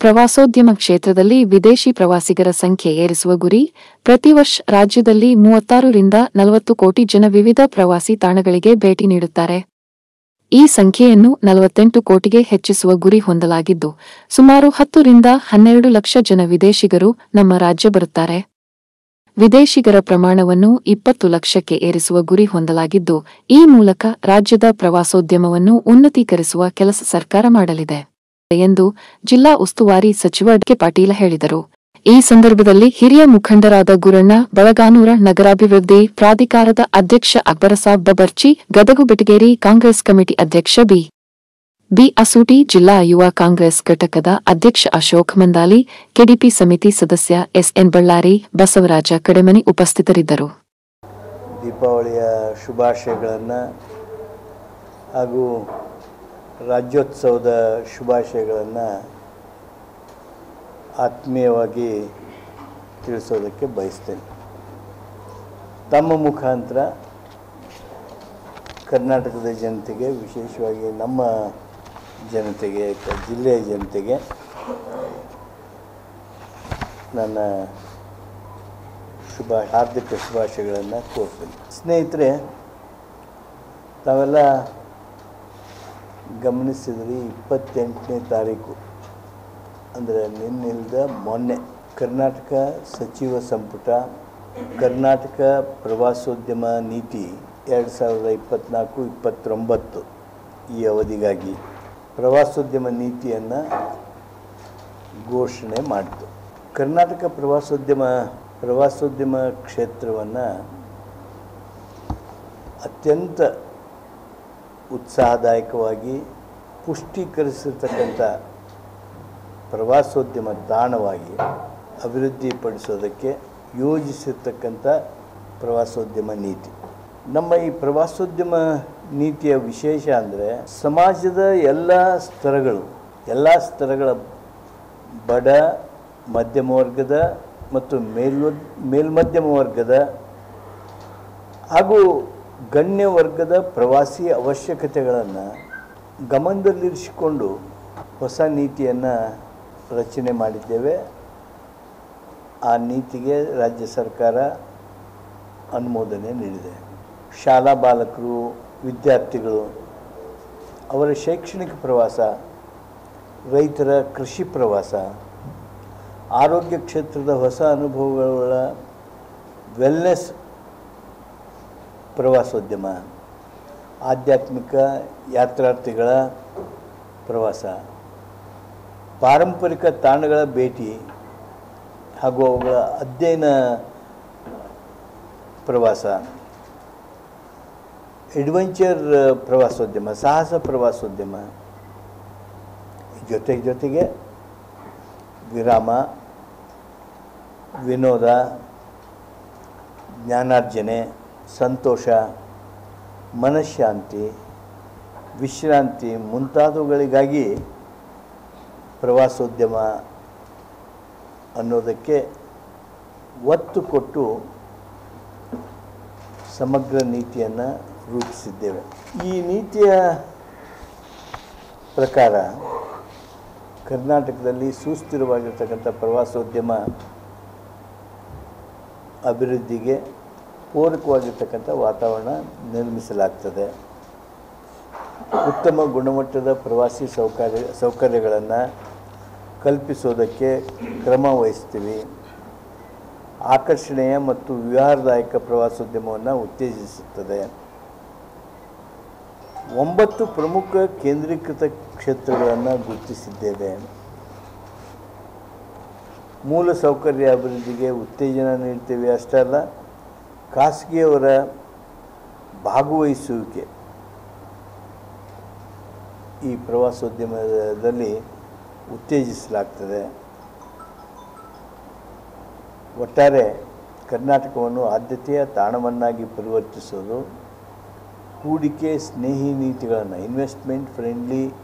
ಪ್ರವಾಸೋದ್ಯಮ ಕ್ಷೇತ್ರದಲ್ಲಿ ವಿದೇಶಿ ಪ್ರವಾಸಿಗರ ಸಂಖ್ಯೆ ಏರಿಸುವ ಗುರಿ, ಪ್ರತಿ ವರ್ಷ ರಾಜ್ಯದಲ್ಲಿ ಮೂವತ್ತಾರರಿಂದ ನಲವತ್ತು ಕೋಟಿ ಜನ ವಿವಿಧ ಪ್ರವಾಸಿ ತಾಣಗಳಿಗೆ ಭೇಟಿ ನೀಡುತ್ತಾರೆ. ಈ ಸಂಖ್ಯೆಯನ್ನು ನಲವತ್ತೆಂಟು ಕೋಟಿಗೆ ಹೆಚ್ಚಿಸುವ ಗುರಿ ಹೊಂದಲಾಗಿದ್ದು, ಸುಮಾರು ಹತ್ತರಿಂದ ಹನ್ನೆರಡು ಲಕ್ಷ ಜನ ವಿದೇಶಿಗರು ನಮ್ಮ ರಾಜ್ಯ ಬರುತ್ತಾರೆ. ವಿದೇಶಿಗರ ಪ್ರಮಾಣವನ್ನು ಇಪ್ಪತ್ತು ಲಕ್ಷಕ್ಕೆ ಏರಿಸುವ ಗುರಿ ಹೊಂದಲಾಗಿದ್ದು, ಈ ಮೂಲಕ ರಾಜ್ಯದ ಪ್ರವಾಸೋದ್ಯಮವನ್ನು ಉನ್ನತೀಕರಿಸುವ ಕೆಲಸ ಸರ್ಕಾರ ಮಾಡಲಿದೆ. ಎಂದು ಜಿಲ್ಲಾ ಉಸ್ತುವಾರಿ ಸಚಿವ ಕೆ ಪಾಟೀಲ ಹೇಳಿದರು. ಈ ಸಂದರ್ಭದಲ್ಲಿ ಹಿರಿಯ ಮುಖಂಡರಾದ ಗುರಣ್ಣ ಬಳಗಾನೂರ ನಗರಾಭಿವೃದ್ಧಿ ಪ್ರಾಧಿಕಾರದ ಅಧ್ಯಕ್ಷ ಅಕ್ಬರಸಾಬ್ ಬಬರ್ಚಿ, ಗದಗು ಬೆಟಗೇರಿ ಕಾಂಗ್ರೆಸ್ ಕಮಿಟಿ ಅಧ್ಯಕ್ಷ ಬಿ. ಬಿ. ಅಸೂಟಿ, ಜಿಲ್ಲಾ ಯುವ ಕಾಂಗ್ರೆಸ್ ಘಟಕದ ಅಧ್ಯಕ್ಷ ಅಶೋಕ್ ಮಂದಾಲಿ, ಕೆಡಿಪಿ ಸಮಿತಿ ಸದಸ್ಯ ಎಸ್ಎನ್ ಬಳ್ಳಾರಿ, ಬಸವರಾಜ ಕಡೆಮನಿ ಉಪಸ್ಥಿತರಿದ್ದರು. ದೀಪಾವಳಿಯ ಶುಭಾಶಯಗಳನ್ನು ಹಾಗೂ ರಾಜ್ಯೋತ್ಸವದ ಶುಭಾಶಯಗಳನ್ನು ಆತ್ಮೀಯವಾಗಿ ತಿಳಿಸೋದಕ್ಕೆ ಬಯಸ್ತೇನೆ. ತಮ್ಮ ಮುಖಾಂತರ ಕರ್ನಾಟಕದ ಜನತೆಗೆ, ವಿಶೇಷವಾಗಿ ನಮ್ಮ ಜನತೆಗೆ ಜಿಲ್ಲೆಯ ಜನತೆಗೆ ನನ್ನ ಶುಭ, ಹಾರ್ದಿಕ ಶುಭಾಶಯಗಳನ್ನು ಕೋರ್ತೇನೆ. ಸ್ನೇಹಿತರೆ ತಾವೆಲ್ಲ ಗಮನಿಸಿದ್ರಿ, ಇಪ್ಪತ್ತೆಂಟನೇ ತಾರೀಕು. ಅಂದರೆ ನಿನ್ನಿಲ್ದ ಮೊನ್ನೆ ಕರ್ನಾಟಕ ಸಚಿವ ಸಂಪುಟ, ಕರ್ನಾಟಕ ಪ್ರವಾಸೋದ್ಯಮ ನೀತಿ ಎರಡು ಸಾವಿರದ ಇಪ್ಪತ್ತ್ನಾಲ್ಕು ಇಪ್ಪತ್ತೊಂಬತ್ತು ಈ ಅವಧಿಗಾಗಿ ಪ್ರವಾಸೋದ್ಯಮ ನೀತಿಯನ್ನು ಘೋಷಣೆ ಮಾಡಿತು. ಕರ್ನಾಟಕ ಪ್ರವಾಸೋದ್ಯಮ ಪ್ರವಾಸೋದ್ಯಮ ಕ್ಷೇತ್ರವನ್ನು ಅತ್ಯಂತ ಉತ್ಸಾಹದಾಯಕವಾಗಿ ಪುಷ್ಟೀಕರಿಸಿರ್ತಕ್ಕಂಥ ಪ್ರವಾಸೋದ್ಯಮ ತಾಣವಾಗಿ ಅಭಿವೃದ್ಧಿಪಡಿಸೋದಕ್ಕೆ ಯೋಜಿಸಿರ್ತಕ್ಕಂಥ ಪ್ರವಾಸೋದ್ಯಮ ನೀತಿ. ನಮ್ಮ ಈ ಪ್ರವಾಸೋದ್ಯಮ ನೀತಿಯ ವಿಶೇಷ ಅಂದರೆ ಸಮಾಜದ ಎಲ್ಲ ಸ್ತರಗಳು ಎಲ್ಲ ಸ್ತರಗಳ ಬಡ, ಮಧ್ಯಮ ವರ್ಗದ ಮತ್ತು ಮೇಲ್ವ, ಮೇಲ್ಮಧ್ಯಮ ವರ್ಗದ ಹಾಗೂ ಗಣ್ಯ ವರ್ಗದ ಪ್ರವಾಸಿ ಅವಶ್ಯಕತೆಗಳನ್ನು ಗಮನದಲ್ಲಿರಿಸಿಕೊಂಡು ಹೊಸ ನೀತಿಯನ್ನು ರಚನೆ ಮಾಡಿದ್ದೇವೆ. ಆ ನೀತಿಗೆ ರಾಜ್ಯ ಸರ್ಕಾರ ಅನುಮೋದನೆ ನೀಡಿದೆ. ಶಾಲಾ ಬಾಲಕರು, ವಿದ್ಯಾರ್ಥಿಗಳು, ಅವರ ಶೈಕ್ಷಣಿಕ ಪ್ರವಾಸ, ರೈತರ ಕೃಷಿ ಪ್ರವಾಸ, ಆರೋಗ್ಯ ಕ್ಷೇತ್ರದ ಹೊಸ ಅನುಭವಗಳ ವೆಲ್ನೆಸ್ ಪ್ರವಾಸೋದ್ಯಮ, ಆಧ್ಯಾತ್ಮಿಕ ಯಾತ್ರಾರ್ಥಿಗಳ ಪ್ರವಾಸ, ಪಾರಂಪರಿಕ ತಾಣಗಳ ಭೇಟಿ ಹಾಗೂ ಅವುಗಳ ಅಧ್ಯಯನ ಪ್ರವಾಸ ಎಡ್ವೆಂಚರ್ ಪ್ರವಾಸೋದ್ಯಮ, ಸಾಹಸ ಪ್ರವಾಸೋದ್ಯಮ, ಜೊತೆ ಜೊತೆಗೆ ವಿರಾಮ, ವಿನೋದ, ಜ್ಞಾನಾರ್ಜನೆ ಸಂತೋಷ, ಮನಃಶಾಂತಿ, ವಿಶ್ರಾಂತಿ ಮುಂತಾದವುಗಳಿಗಾಗಿ ಪ್ರವಾಸೋದ್ಯಮ ಅನ್ನೋದಕ್ಕೆ ಒತ್ತು ಕೊಟ್ಟು ಸಮಗ್ರ ನೀತಿಯನ್ನು ರೂಪಿಸಿದ್ದೇವೆ. ಈ ನೀತಿಯ ಪ್ರಕಾರ ಕರ್ನಾಟಕದಲ್ಲಿ ಸುಸ್ಥಿರವಾಗಿರ್ತಕ್ಕಂಥ ಪ್ರವಾಸೋದ್ಯಮ ಅಭಿವೃದ್ಧಿಗೆ ಪೂರಕವಾಗಿರ್ತಕ್ಕಂಥ ವಾತಾವರಣ ನಿರ್ಮಿಸಲಾಗ್ತದೆ. ಉತ್ತಮ ಗುಣಮಟ್ಟದ ಪ್ರವಾಸಿ ಸೌಕರ್ಯ, ಸೌಕರ್ಯಗಳನ್ನು ಕಲ್ಪಿಸೋದಕ್ಕೆ ಕ್ರಮ ವಹಿಸ್ತೀವಿ. ಆಕರ್ಷಣೀಯ ಮತ್ತು ವಿವಾಹದಾಯಕ ಪ್ರವಾಸೋದ್ಯಮವನ್ನು ಉತ್ತೇಜಿಸುತ್ತದೆ. ಒಂಬತ್ತು ಪ್ರಮುಖ ಕೇಂದ್ರೀಕೃತ ಕ್ಷೇತ್ರಗಳನ್ನು ಗುರುತಿಸಿದ್ದೇವೆ. ಮೂಲ ಸೌಕರ್ಯ ಅಭಿವೃದ್ಧಿಗೆ ಉತ್ತೇಜನ ನೀಡ್ತೀವಿ ಅಷ್ಟೇ ಅಲ್ಲ ಖಾಸಗಿಯವರ ಭಾಗವಹಿಸುವಿಕೆ. ಈ ಪ್ರವಾಸೋದ್ಯಮದಲ್ಲಿ ಉತ್ತೇಜಿಸಲಾಗ್ತದೆ. ಒಟ್ಟಾರೆ ಕರ್ನಾಟಕವನ್ನು ಆದ್ಯತೆಯ ತಾಣವನ್ನಾಗಿ ಪರಿವರ್ತಿಸೋದು, ಹೂಡಿಕೆ ಸ್ನೇಹಿ ನೀತಿಗಳನ್ನು ಇನ್ವೆಸ್ಟ್ಮೆಂಟ್ ಫ್ರೆಂಡ್ಲಿ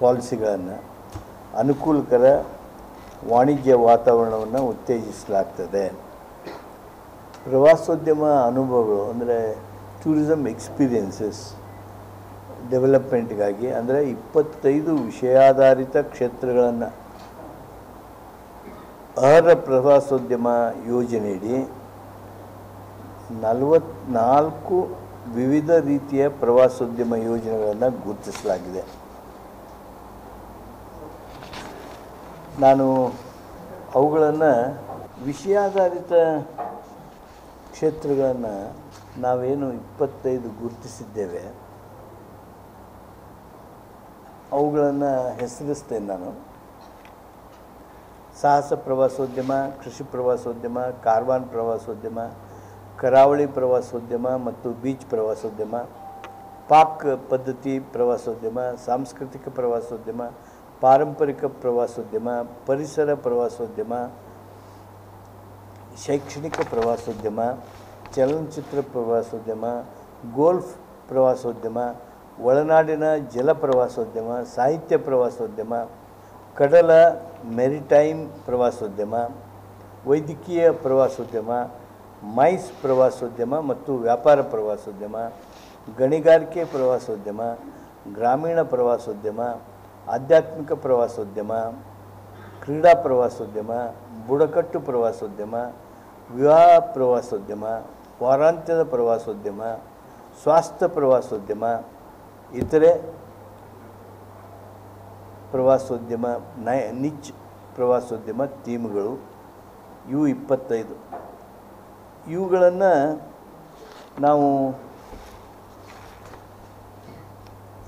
ಪಾಲಿಸಿಗಳನ್ನು ಅನುಕೂಲಕರ ವಾಣಿಜ್ಯ ವಾತಾವರಣವನ್ನು ಉತ್ತೇಜಿಸಲಾಗ್ತದೆ. ಪ್ರವಾಸೋದ್ಯಮ ಅನುಭವಗಳು, ಅಂದರೆ ಟೂರಿಸಮ್ ಎಕ್ಸ್ಪೀರಿಯನ್ಸಸ್ ಡೆವಲಪ್ಮೆಂಟ್ಗಾಗಿ ಅಂದರೆ ಇಪ್ಪತ್ತೈದು ವಿಷಯಾಧಾರಿತ ಕ್ಷೇತ್ರಗಳನ್ನು ಅರ್ಹ ಪ್ರವಾಸೋದ್ಯಮ ಯೋಜನೆಯಡಿ ನಲವತ್ನಾಲ್ಕು ವಿವಿಧ ರೀತಿಯ ಪ್ರವಾಸೋದ್ಯಮ ಯೋಜನೆಗಳನ್ನು ಗುರುತಿಸಲಾಗಿದೆ. ನಾನು ಅವುಗಳನ್ನು ವಿಷಯಾಧಾರಿತ ಕ್ಷೇತ್ರಗಳನ್ನು ನಾವೇನು ಇಪ್ಪತ್ತೈದು ಗುರುತಿಸಿದ್ದೇವೆ, ಅವುಗಳನ್ನು ಹೆಸರಿಸ್ತೇನೆ ನಾನು. ಸಾಹಸ ಪ್ರವಾಸೋದ್ಯಮ, ಕೃಷಿ ಪ್ರವಾಸೋದ್ಯಮ, ಕಾರ್ವಾನ್ ಪ್ರವಾಸೋದ್ಯಮ, ಕರಾವಳಿ ಪ್ರವಾಸೋದ್ಯಮ ಮತ್ತು ಬೀಚ್ ಪ್ರವಾಸೋದ್ಯಮ, ಪಾಕ್ ಪದ್ಧತಿ ಪ್ರವಾಸೋದ್ಯಮ, ಸಾಂಸ್ಕೃತಿಕ ಪ್ರವಾಸೋದ್ಯಮ, ಪಾರಂಪರಿಕ ಪ್ರವಾಸೋದ್ಯಮ, ಪರಿಸರ ಪ್ರವಾಸೋದ್ಯಮ ಶೈಕ್ಷಣಿಕ ಪ್ರವಾಸೋದ್ಯಮ, ಚಲನಚಿತ್ರ ಪ್ರವಾಸೋದ್ಯಮ, ಗೋಲ್ಫ್ ಪ್ರವಾಸೋದ್ಯಮ, ಒಳನಾಡಿನ ಜಲ ಪ್ರವಾಸೋದ್ಯಮ, ಸಾಹಿತ್ಯ ಪ್ರವಾಸೋದ್ಯಮ, ಕಡಲ ಮೆರಿಟೈಮ್ ಪ್ರವಾಸೋದ್ಯಮ, ವೈದ್ಯಕೀಯ ಪ್ರವಾಸೋದ್ಯಮ, ಮೈಸ್ ಪ್ರವಾಸೋದ್ಯಮ ಮತ್ತು ವ್ಯಾಪಾರ ಪ್ರವಾಸೋದ್ಯಮ, ಗಣಿಗಾರಿಕೆ ಪ್ರವಾಸೋದ್ಯಮ, ಗ್ರಾಮೀಣ ಪ್ರವಾಸೋದ್ಯಮ, ಆಧ್ಯಾತ್ಮಿಕ ಪ್ರವಾಸೋದ್ಯಮ, ಕ್ರೀಡಾ ಪ್ರವಾಸೋದ್ಯಮ, ಬುಡಕಟ್ಟು ಪ್ರವಾಸೋದ್ಯಮ ವಿವಾಹ ಪ್ರವಾಸೋದ್ಯಮ, ವಾರಾಂತ್ಯದ ಪ್ರವಾಸೋದ್ಯಮ, ಸ್ವಾಸ್ಥ್ಯ ಪ್ರವಾಸೋದ್ಯಮ, ಇತರೆ ಪ್ರವಾಸೋದ್ಯಮ, ನೈ, ನಿಚ್ ಪ್ರವಾಸೋದ್ಯಮ ಥೀಮ್ಗಳು ಇವು ಇಪ್ಪತ್ತೈದು. ಇವುಗಳನ್ನು ನಾವು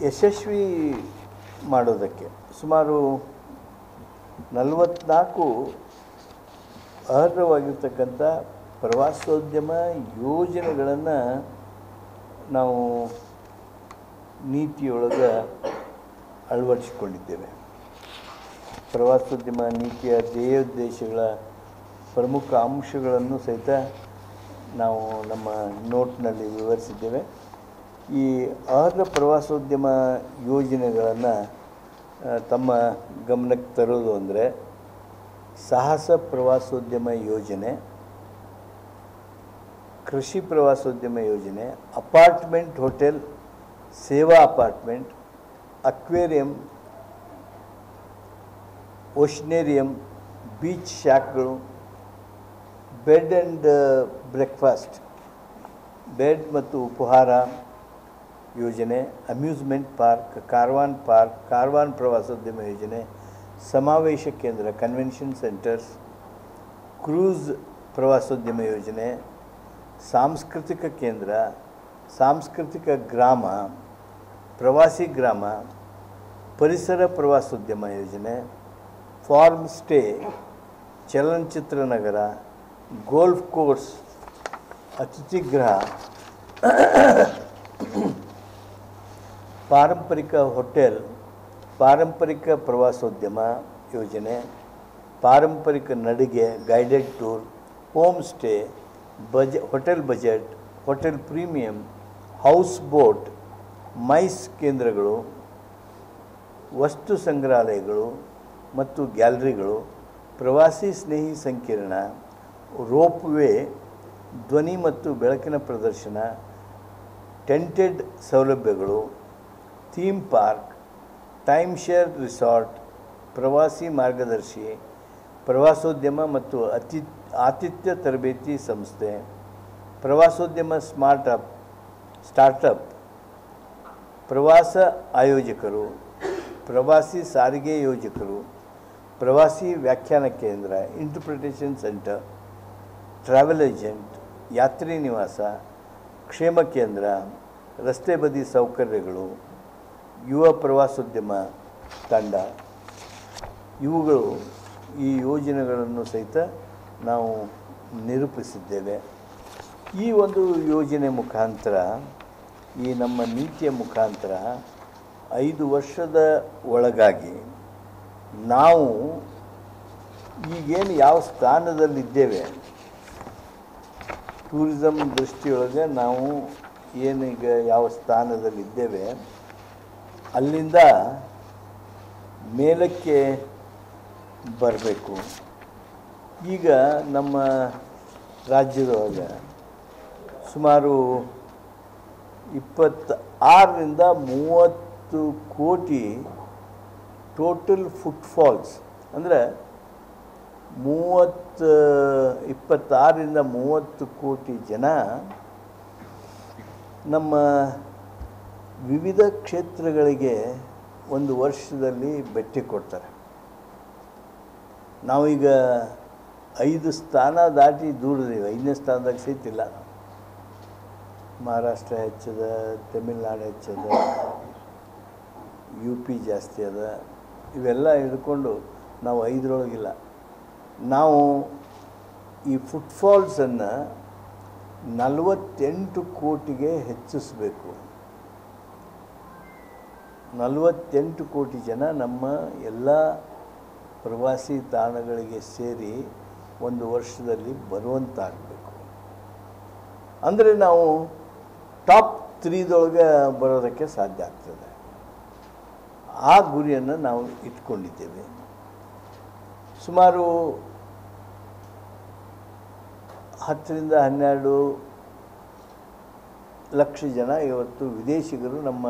ಯಶಸ್ವಿ ಮಾಡೋದಕ್ಕೆ ಸುಮಾರು ನಲವತ್ನಾಲ್ಕು ಅರ್ಹವಾಗಿರ್ತಕ್ಕಂಥ ಪ್ರವಾಸೋದ್ಯಮ ಯೋಜನೆಗಳನ್ನು ನಾವು ನೀತಿಯೊಳಗೆ ಅಳವಡಿಸಿಕೊಂಡಿದ್ದೇವೆ. ಪ್ರವಾಸೋದ್ಯಮ ನೀತಿಯ ಧ್ಯೇಯೋದ್ದೇಶಗಳ ಪ್ರಮುಖ ಅಂಶಗಳನ್ನು ಸಹಿತ ನಾವು ನಮ್ಮ ನೋಟ್ನಲ್ಲಿ ವಿವರಿಸಿದ್ದೇವೆ. ಈ ಅರ್ಹ ಪ್ರವಾಸೋದ್ಯಮ ಯೋಜನೆಗಳನ್ನು ತಮ್ಮ ಗಮನಕ್ಕೆ ತರೋದು ಅಂದರೆ ಸಾಹಸ ಪ್ರವಾಸೋದ್ಯಮ ಯೋಜನೆ ಕೃಷಿ ಪ್ರವಾಸೋದ್ಯಮ ಯೋಜನೆ ಅಪಾರ್ಟ್ಮೆಂಟ್ ಹೋಟೆಲ್ ಸೇವಾ ಅಪಾರ್ಟ್ಮೆಂಟ್ ಅಕ್ವೇರಿಯಂ ಓಷ್ನೇರಿಯಂ ಬೀಚ್ ಶಾಕ್ಗಳು ಬೆಡ್ ಆ್ಯಂಡ್ ಬ್ರೇಕ್ಫಾಸ್ಟ್ ಬೆಡ್ ಮತ್ತು ಉಪಹಾರ ಯೋಜನೆ amusement park caravan park caravan ಪ್ರವಾಸೋದ್ಯಮ ಯೋಜನೆ ಸಮಾವೇಶ ಕೇಂದ್ರ ಕನ್ವೆನ್ಷನ್ ಸೆಂಟರ್ಸ್ ಕ್ರೂಸ್ ಪ್ರವಾಸೋದ್ಯಮ ಯೋಜನೆ, ಸಾಂಸ್ಕೃತಿಕ ಕೇಂದ್ರ, ಸಾಂಸ್ಕೃತಿಕ ಗ್ರಾಮ, ಪ್ರವಾಸಿ ಗ್ರಾಮ, ಪರಿಸರ ಪ್ರವಾಸೋದ್ಯಮ ಯೋಜನೆ ಫಾರ್ಮ್ ಸ್ಟೇ ಚಲನಚಿತ್ರ ನಗರ ಗೋಲ್ಫ್ ಕೋರ್ಸ್ ಅತಿಥಿಗೃಹ ಪಾರಂಪರಿಕ ಹೋಟೆಲ್ ಪಾರಂಪರಿಕ ಪ್ರವಾಸೋದ್ಯಮ ಯೋಜನೆ, ಪಾರಂಪರಿಕ ನಡಿಗೆ ಗೈಡೆಡ್ ಟೂರ್ ಹೋಮ್ ಸ್ಟೇ ಬಜೆ hotel budget hotel premium house boat MICE ಕೇಂದ್ರಗಳು, ವಸ್ತು ಸಂಗ್ರಹಾಲಯಗಳು ಮತ್ತು ಗ್ಯಾಲರಿಗಳು ಪ್ರವಾಸಿ ಸ್ನೇಹಿ ಸಂಕೀರ್ಣ ರೋಪ್ ವೇ ಧ್ವನಿ ಮತ್ತು ಬೆಳಕಿನ ಪ್ರದರ್ಶನ ಟೆಂಟೆಡ್ ಸೌಲಭ್ಯಗಳು theme park time share resort ಪ್ರವಾಸಿ ಮಾರ್ಗದರ್ಶಿ, ಪ್ರವಾಸೋದ್ಯಮ ಮತ್ತು ಅತಿ, ಆತಿಥ್ಯ ತರಬೇತಿ ಸಂಸ್ಥೆ, ಪ್ರವಾಸೋದ್ಯಮ ಸ್ಮಾರ್ಟ್ ಅಪ್ ಸ್ಟಾರ್ಟಪ್ ಪ್ರವಾಸ ಆಯೋಜಕರು, ಪ್ರವಾಸಿ ಸಾರಿಗೆ ಯೋಜಕರು, ಪ್ರವಾಸಿ ವ್ಯಾಖ್ಯಾನ ಕೇಂದ್ರ ಇಂಟರ್ಪ್ರಿಟೇಷನ್ ಸೆಂಟರ್ ಟ್ರಾವೆಲ್ ಏಜೆಂಟ್ ಯಾತ್ರಿ ನಿವಾಸ, ಕ್ಷೇಮ ಕೇಂದ್ರ, ರಸ್ತೆ ಬದಿ ಸೌಕರ್ಯಗಳು ಯುವ ಪ್ರವಾಸೋದ್ಯಮ ತಂಡ. ಇವುಗಳು ಈ ಯೋಜನೆಗಳನ್ನು ಸಹಿತ ನಾವು ನಿರೂಪಿಸಿದ್ದೇವೆ. ಈ ಒಂದು ಯೋಜನೆ ಮುಖಾಂತರ, ಈ ನಮ್ಮ ನೀತಿಯ ಮುಖಾಂತರ ಐದು ವರ್ಷದ ಒಳಗಾಗಿ ನಾವು ಈಗೇನು ಯಾವ ಸ್ಥಾನದಲ್ಲಿದ್ದೇವೆ? ಟೂರಿಸಮ್ ದೃಷ್ಟಿಯೊಳಗೆ ನಾವು ಏನೀಗ ಯಾವ ಸ್ಥಾನದಲ್ಲಿದ್ದೇವೆ? ಅಲ್ಲಿಂದ ಮೇಲಕ್ಕೆ ಬರಬೇಕು. ಈಗ ನಮ್ಮ ರಾಜ್ಯದೊಳಗೆ ಸುಮಾರು ಇಪ್ಪತ್ತ ಆರರಿಂದ ಮೂವತ್ತು ಕೋಟಿ ಟೋಟಲ್ ಫುಟ್ಫಾಲ್ಸ್ ಅಂದರೆ ಮೂವತ್ತು, ಇಪ್ಪತ್ತಾರರಿಂದ ಮೂವತ್ತು ಕೋಟಿ ಜನ ನಮ್ಮ ವಿವಿಧ ಕ್ಷೇತ್ರಗಳಿಗೆ ಒಂದು ವರ್ಷದಲ್ಲಿ ಭೇಟಿ ಕೊಡ್ತಾರೆ. ನಾವೀಗ ಐದು ಸ್ಥಾನ ದಾಟಿ ದೂರದೀವಿ. ಐದನೇ ಸ್ಥಾನದಾಗ ನಾವು. ಮಹಾರಾಷ್ಟ್ರ ಹೆಚ್ಚದ, ತಮಿಳ್ನಾಡು ಹೆಚ್ಚದ, ಯು ಪಿ ಜಾಸ್ತಿ ಅದ. ಇವೆಲ್ಲ ಹಿಡ್ಕೊಂಡು ನಾವು ಐದರೊಳಗಿಲ್ಲ. ನಾವು ಈ ಫುಟ್ಫಾಲ್ಸನ್ನು ನಲವತ್ತೆಂಟು ಕೋಟಿಗೆ ಹೆಚ್ಚಿಸಬೇಕು. ನಲವತ್ತೆಂಟು ಕೋಟಿ ಜನ ನಮ್ಮ ಎಲ್ಲ ಪ್ರವಾಸಿ ತಾಣಗಳಿಗೆ ಸೇರಿ ಒಂದು ವರ್ಷದಲ್ಲಿ ಬರುವಂತಾಗಬೇಕು. ಅಂದರೆ ನಾವು ಟಾಪ್ ತ್ರೀದೊಳಗೆ ಬರೋದಕ್ಕೆ ಸಾಧ್ಯ ಆಗ್ತದೆ. ಆ ಗುರಿಯನ್ನು ನಾವು ಇಟ್ಕೊಂಡಿದ್ದೇವೆ. ಸುಮಾರು ಹತ್ತರಿಂದ ಹನ್ನೆರಡು ಲಕ್ಷ ಜನ ಇವತ್ತು ವಿದೇಶಿಗರು ನಮ್ಮ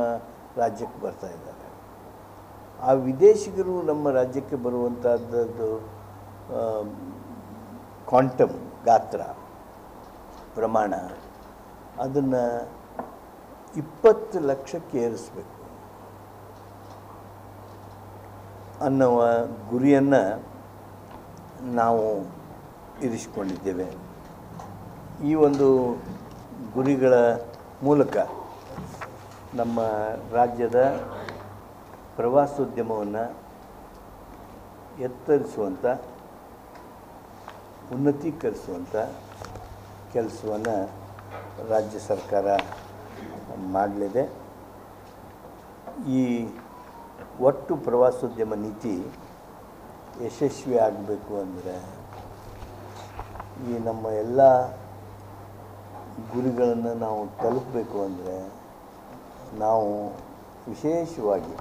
ರಾಜ್ಯಕ್ಕೆ ಬರ್ತಾ ಇದ್ದಾರೆ. ಆ ವಿದೇಶಿಗರು ನಮ್ಮ ರಾಜ್ಯಕ್ಕೆ ಬರುವಂಥದ್ದು ಕ್ವಾಂಟಮ್ ಗಾತ್ರ, ಪ್ರಮಾಣ, ಅದನ್ನು ಇಪ್ಪತ್ತು ಲಕ್ಷಕ್ಕೆ ಏರಿಸಬೇಕು. ಅನ್ನುವ ಗುರಿಯನ್ನು ನಾವು ಇರಿಸಿಕೊಂಡಿದ್ದೇವೆ. ಈ ಒಂದು ಗುರಿಗಳ ಮೂಲಕ ನಮ್ಮ ರಾಜ್ಯದ ಪ್ರವಾಸೋದ್ಯಮವನ್ನು ಎತ್ತರಿಸುವಂಥ ಉನ್ನತೀಕರಿಸುವಂಥ ಕೆಲಸವನ್ನು ರಾಜ್ಯ ಸರ್ಕಾರ ಮಾಡಲಿದೆ. ಈ ಒಟ್ಟು ಪ್ರವಾಸೋದ್ಯಮ ನೀತಿ ಯಶಸ್ವಿ ಆಗಬೇಕು ಅಂದರೆ ಈ ನಮ್ಮ ಎಲ್ಲ ಗುರಿಗಳನ್ನು ನಾವು ತಲುಪಬೇಕು ಅಂದರೆ ನಾವು ವಿಶೇಷವಾಗಿ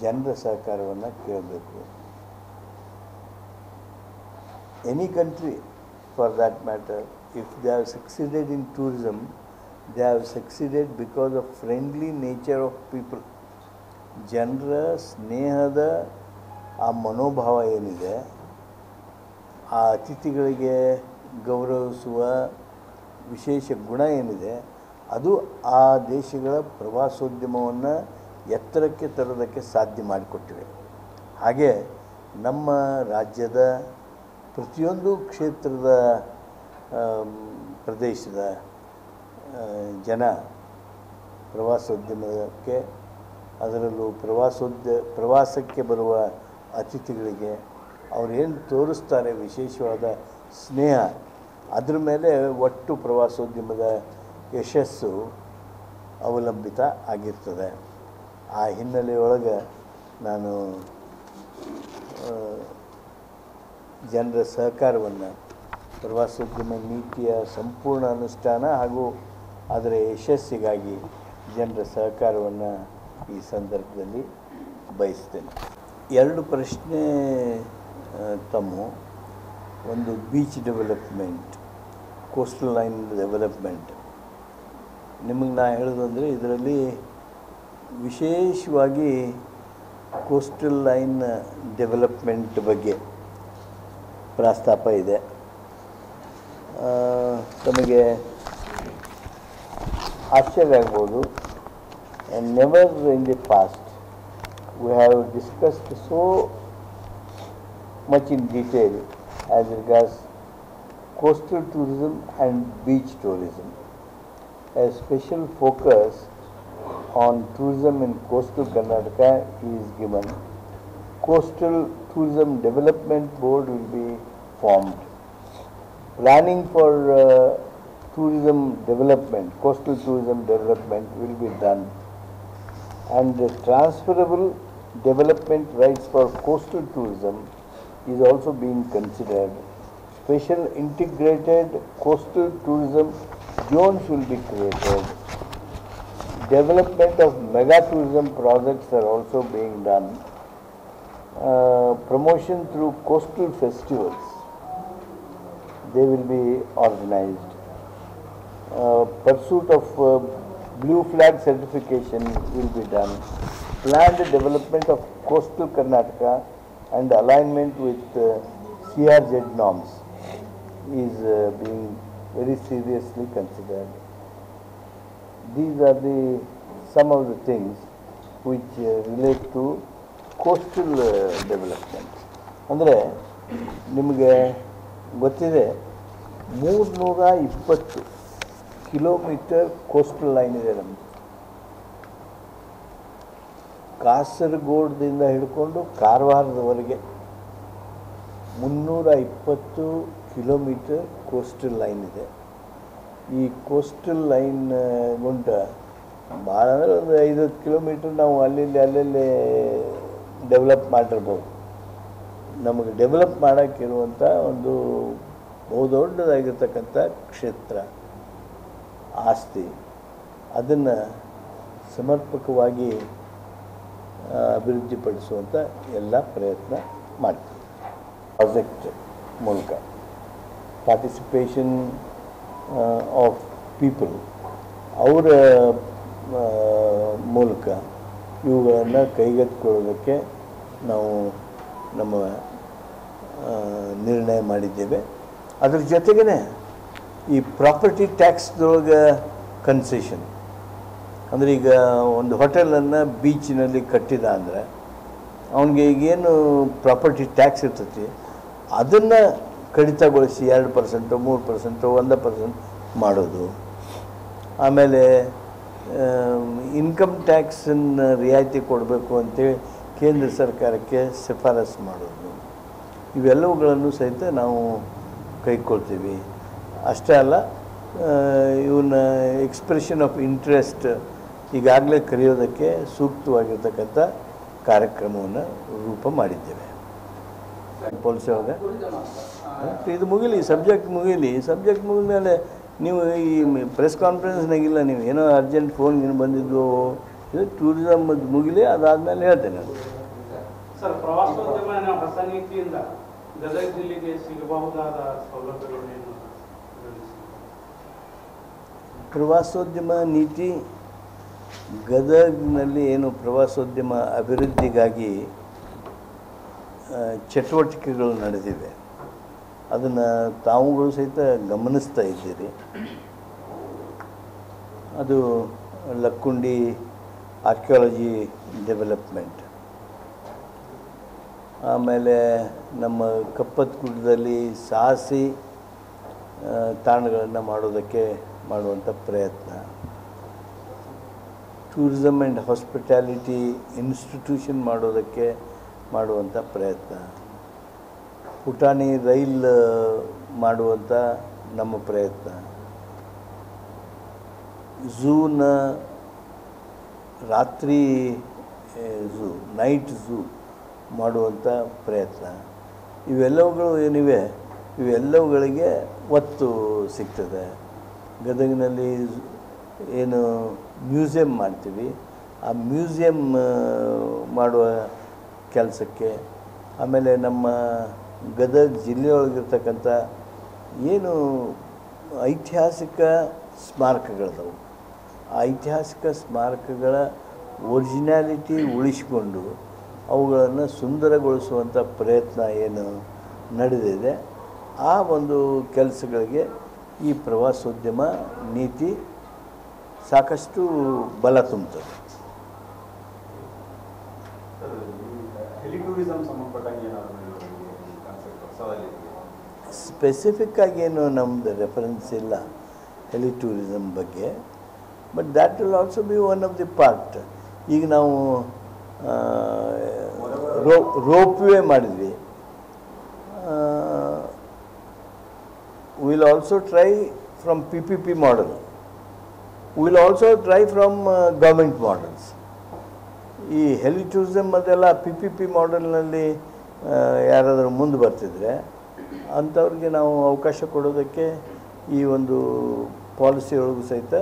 ಜನರ ಸಹಕಾರವನ್ನು ಕೇಳಬೇಕು. Any country for that matter if they have succeeded in tourism they have succeeded because of friendly nature of people ಜನರ ಸ್ನೇಹದ ಆ ಮನೋಭಾವ ಏನಿದೆ, ಆ ಅತಿಥಿಗಳಿಗೆ ಗೌರವಿಸುವ ವಿಶೇಷ ಗುಣ ಏನಿದೆ ಅದು ಆ ದೇಶಗಳ ಪ್ರವಾಸೋದ್ಯಮವನ್ನು ಎತ್ತರಕ್ಕೆ ತರೋದಕ್ಕೆ ಸಾಧ್ಯ ಮಾಡಿಕೊಟ್ಟಿವೆ. ಹಾಗೆ ನಮ್ಮ ರಾಜ್ಯದ ಪ್ರತಿಯೊಂದು ಕ್ಷೇತ್ರದ ಪ್ರದೇಶದ ಜನ ಪ್ರವಾಸೋದ್ಯಮಕ್ಕೆ, ಅದರಲ್ಲೂ ಪ್ರವಾಸೋದ್ಯ, ಪ್ರವಾಸಕ್ಕೆ ಬರುವ ಅತಿಥಿಗಳಿಗೆ ಅವ್ರೇನು ತೋರಿಸ್ತಾರೆ ವಿಶೇಷವಾದ ಸ್ನೇಹ, ಅದ್ರ ಮೇಲೆ ಒಟ್ಟು ಪ್ರವಾಸೋದ್ಯಮದ ಯಶಸ್ಸು ಅವಲಂಬಿತ ಆಗಿರ್ತದೆ. ಆ ಹಿನ್ನೆಲೆಯೊಳಗೆ ನಾನು ಜನರ ಸಹಕಾರವನ್ನು, ಪ್ರವಾಸೋದ್ಯಮ ನೀತಿಯ ಸಂಪೂರ್ಣ ಅನುಷ್ಠಾನ ಹಾಗೂ ಅದರ ಯಶಸ್ಸಿಗಾಗಿ ಜನರ ಸಹಕಾರವನ್ನು ಈ ಸಂದರ್ಭದಲ್ಲಿ ಬಯಸ್ತೇನೆ. ಎರಡು ಪ್ರಶ್ನೆ ತಮ್ಮ. ಒಂದು beach development coastal line development ನಿಮಗೆ ನಾ ಹೇಳೋದಂದರೆ ಇದರಲ್ಲಿ ವಿಶೇಷವಾಗಿ ಕೋಸ್ಟಲ್ ಲೈನ್ ಡೆವಲಪ್ಮೆಂಟ್ ಬಗ್ಗೆ ಪ್ರಸ್ತಾಪ ಇದೆ ತಮಗೆ ಆಶ್ಚರ್ಯ ಆಗ್ಬೋದು never in the past we have discussed so much in detail as regards coastal tourism and beach tourism. A special focus on tourism in coastal Karnataka is given. Coastal Tourism Development Board will be formed. Planning for uh, tourism development, coastal tourism development will be done. And the transferable development rights for coastal tourism is also being considered. Special integrated coastal tourism zones will be created. Development of mega tourism projects are also being done. Uh, promotion through coastal festivals, they will be organized. Uh, pursuit of uh, blue flag certification will be done. Planned development of coastal Karnataka and alignment with uh, CRZ norms is uh, being very seriously considered. These are the some of the things which uh, relate to coastal uh, development. ಅಂದರೆ ನಿಮಗೆ ಗೊತ್ತಿದೆ is ಇಪ್ಪತ್ತು kilometre coastal line ಇದೆ ನಮ್ಮದು Karwar ಹಿಡ್ಕೊಂಡು ಕಾರವಾರದವರೆಗೆ ಮುನ್ನೂರ ಇಪ್ಪತ್ತು kilometre coastal line ಇದೆ. ಈ ಕೋಸ್ಟಲ್ ಲೈನ್ ಗುಂಟ ಭಾಳ ಅಂದರೆ ಒಂದು ಐವತ್ತು ಕಿಲೋಮೀಟ್ರ್ ನಾವು ಅಲ್ಲಿಲ್ಲಿ ಅಲ್ಲಲ್ಲಿ ಡೆವಲಪ್ ಮಾಡಿರ್ಬೋದು. ನಮಗೆ ಡೆವಲಪ್ ಮಾಡೋಕ್ಕಿರುವಂಥ ಒಂದು ಬಹುದೊಡ್ಡದಾಗಿರ್ತಕ್ಕಂಥ ಕ್ಷೇತ್ರ, ಆಸ್ತಿ. ಅದನ್ನು ಸಮರ್ಪಕವಾಗಿ ಅಭಿವೃದ್ಧಿಪಡಿಸುವಂಥ ಎಲ್ಲ ಪ್ರಯತ್ನ ಮಾಡ್ತೀವಿ. ಪ್ರಾಜೆಕ್ಟ್ ಮೂಲಕ. ಪಾರ್ಟಿಸಿಪೇಷನ್ ಆಫ್ ಪೀಪಲ್ ಅವರ ಮೂಲಕ ಇವುಗಳನ್ನು ಕೈಗೆತ್ತಿಕೊಳ್ಳೋದಕ್ಕೆ ನಾವು ನಮ್ಮ ನಿರ್ಣಯ ಮಾಡಿದ್ದೇವೆ. ಅದ್ರ ಜೊತೆಗೇ ಈ ಪ್ರಾಪರ್ಟಿ ಟ್ಯಾಕ್ಸ್ದೊಳಗೆ ಕನ್ಸೆಷನ್. ಅಂದರೆ ಈಗ ಒಂದು ಹೋಟೆಲನ್ನು ಬೀಚಿನಲ್ಲಿ ಕಟ್ಟಿದ ಅಂದರೆ, ಅವನಿಗೆ ಈಗೇನು ಪ್ರಾಪರ್ಟಿ ಟ್ಯಾಕ್ಸ್ ಇರ್ತೈತಿ, ಅದನ್ನು ಕಡಿತಗೊಳಿಸಿ ಎರಡು ಪರ್ಸೆಂಟು, ಮೂರು ಪರ್ಸೆಂಟು, ಒಂದು ಪರ್ಸೆಂಟ್ ಮಾಡೋದು. ಆಮೇಲೆ ಇನ್ಕಮ್ ಟ್ಯಾಕ್ಸನ್ನು ರಿಯಾಯಿತಿ ಕೊಡಬೇಕು ಅಂತೇಳಿ ಕೇಂದ್ರ ಸರ್ಕಾರಕ್ಕೆ ಶಿಫಾರಸು ಮಾಡೋದು. ಇವೆಲ್ಲವುಗಳನ್ನು ಸಹಿತ ನಾವು ಕೈಕೊಳ್ತೀವಿ. ಅಷ್ಟೇ ಅಲ್ಲ ಇವನ್ನ ಎಕ್ಸ್ಪ್ರೆಷನ್ ಆಫ್ ಇಂಟ್ರೆಸ್ಟ್ ಈಗಾಗಲೇ ಕರೆಯೋದಕ್ಕೆ ಸೂಕ್ತವಾಗಿರ್ತಕ್ಕಂಥ ಕಾರ್ಯಕ್ರಮವನ್ನು ರೂಪ ಮಾಡಿದ್ದೇವೆ. ಪೊಲೀಸ್ ಇದು ಮುಗಿಲಿ ಸಬ್ಜೆಕ್ಟ್ ಮುಗಿಲಿ. ಸಬ್ಜೆಕ್ಟ್ ಮುಗಿದ ಮೇಲೆ ನೀವು ಈ ಪ್ರೆಸ್ ಕಾನ್ಫರೆನ್ಸ್ನಾಗಿಲ್ಲ ನೀವು ಏನೋ ಅರ್ಜೆಂಟ್ ಫೋನ್ ಏನು ಬಂದಿದ್ದು ಇದು ಟೂರಿಸಮ್ ಮುಗಿಲಿ ಅದಾದಮೇಲೆ ಹೇಳ್ತೇನೆ ನಾನು. ಸರ್ ಪ್ರವಾಸೋದ್ಯಮ ಹೊಸ ನೀತಿಯಿಂದ ಗದಗ ಜಿಲ್ಲೆಗೆ ಸಿಗಬಹುದಾದ ಸೌಲಭ್ಯಗಳೇನು. ಪ್ರವಾಸೋದ್ಯಮ ನೀತಿ ಗದಗ್ನಲ್ಲಿ ಏನು ಪ್ರವಾಸೋದ್ಯಮ ಅಭಿವೃದ್ಧಿಗಾಗಿ ಚಟುವಟಿಕೆಗಳು ನಡೆದಿವೆ. ಅದನ್ನು ತಾವುಗಳು ಸಹಿತ ಗಮನಿಸ್ತಾ ಇದ್ದೀರಿ. ಅದು ಲಕ್ಕುಂಡಿ ಆರ್ಕಿಯಾಲಜಿ ಡೆವಲಪ್ಮೆಂಟ್ ಆಮೇಲೆ ನಮ್ಮ ಕಪ್ಪತ್ಗುಡ್ಡದಲ್ಲಿ ಸಾಹಸಿ ತಾಣಗಳನ್ನು ಮಾಡೋದಕ್ಕೆ ಮಾಡುವಂಥ ಪ್ರಯತ್ನ. ಟೂರಿಸಮ್ ಆ್ಯಂಡ್ ಹಾಸ್ಪಿಟ್ಯಾಲಿಟಿ ಇನ್ಸ್ಟಿಟ್ಯೂಷನ್ ಮಾಡೋದಕ್ಕೆ ಮಾಡುವಂಥ ಪ್ರಯತ್ನ. ಪುಟಾಣಿ ರೈಲ್ ಮಾಡುವಂಥ ನಮ್ಮ ಪ್ರಯತ್ನ. ಝೂನ ರಾತ್ರಿ ಝೂ, ನೈಟ್ ಝೂ ಮಾಡುವಂಥ ಪ್ರಯತ್ನ. ಇವೆಲ್ಲವುಗಳು ಏನಿವೆ? ಇವೆಲ್ಲವುಗಳಿಗೆ ಒತ್ತು ಸಿಗ್ತದೆ. ಗದಗಿನಲ್ಲಿ ಏನು ಮ್ಯೂಸಿಯಂ ಮಾಡ್ತೀವಿ. ಆ ಮ್ಯೂಸಿಯಂ ಮಾಡುವ ಕೆಲಸಕ್ಕೆ ಆಮೇಲೆ ನಮ್ಮ ಗದಗ ಜಿಲ್ಲೆಯೊಳಗಿರ್ತಕ್ಕಂಥ ಏನು ಐತಿಹಾಸಿಕ ಸ್ಮಾರಕಗಳಿದಾವೆ. ಆ ಐತಿಹಾಸಿಕ ಸ್ಮಾರಕಗಳ ಒರಿಜಿನಾಲಿಟಿ ಉಳಿಸಿಕೊಂಡು ಅವುಗಳನ್ನು ಸುಂದರಗೊಳಿಸುವಂಥ ಪ್ರಯತ್ನ ಏನು ನಡೆದಿದೆ. ಆ ಒಂದು ಕೆಲಸಗಳಿಗೆ ಈ ಪ್ರವಾಸೋದ್ಯಮ ನೀತಿ ಸಾಕಷ್ಟು ಬಲ ತುಂಬುತ್ತದೆ ಸ್ಪೆಸಿಫಿಕ್ ಆಗಿ ಏನು ನಮ್ಮದು ರೆಫರೆನ್ಸ್ ಇಲ್ಲ ಹೆಲಿ ಟೂರಿಸಮ್ ಬಗ್ಗೆ but that will also be one of the part ಈಗ ನಾವು ರೋ ರೋಪ್ ವೇ ಮಾಡಿದ್ವಿ will also try from P P P model will also try from government models ಈ ಹೆಲಿ ಟೂರಿಸಮ್ ಅದೆಲ್ಲ ಪಿ ಪಿ ಪಿ ಮಾಡೆಲ್ನಲ್ಲಿ ಯಾರಾದರೂ ಮುಂದೆ ಬರ್ತಿದ್ರೆ ಅಂಥವ್ರಿಗೆ ನಾವು ಅವಕಾಶ ಕೊಡೋದಕ್ಕೆ ಈ ಒಂದು ಪಾಲಿಸಿಯೊಳಗೂ ಸಹಿತ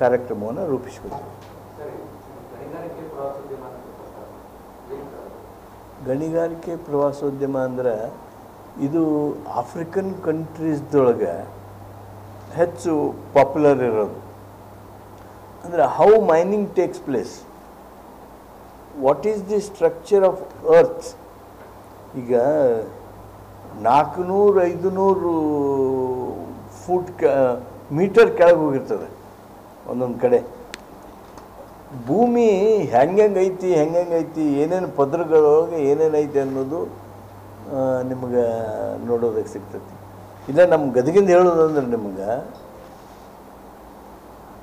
ಕಾರ್ಯಕ್ರಮವನ್ನು ರೂಪಿಸ್ಕೊತೀವಿ. ಗಣಿಗಾರಿಕೆ ಪ್ರವಾಸೋದ್ಯಮ ಅಂದ್ರೆ ಇದು ಆಫ್ರಿಕನ್ ಕಂಟ್ರೀಸ್ದೊಳಗೆ ಹೆಚ್ಚು ಪಾಪ್ಯುಲರ್ ಇರೋದು. ಅಂದರೆ how mining takes place what is the structure of earth ಈಗ ನಾಲ್ಕುನೂರು, ಐದುನೂರು ಫುಟ್ ಕ, ಮೀಟರ್ ಕೆಳಗೆ ಹೋಗಿರ್ತದೆ ಒಂದೊಂದು ಕಡೆ. ಭೂಮಿ ಹೆಂಗೆಂಗೆ ಐತಿ ಹೆಂಗೆಂಗೆ ಐತಿ, ಏನೇನು ಪದರಗಳೊಳಗೆ ಏನೇನು ಐತಿ ಅನ್ನೋದು ನಿಮ್ಗೆ ನೋಡೋದಕ್ಕೆ ಸಿಗ್ತೈತಿ. ಇಲ್ಲ ನಮ್ಮ ಗದಗಿಂದ ಹೇಳೋದಂದ್ರೆ ನಿಮ್ಗೆ,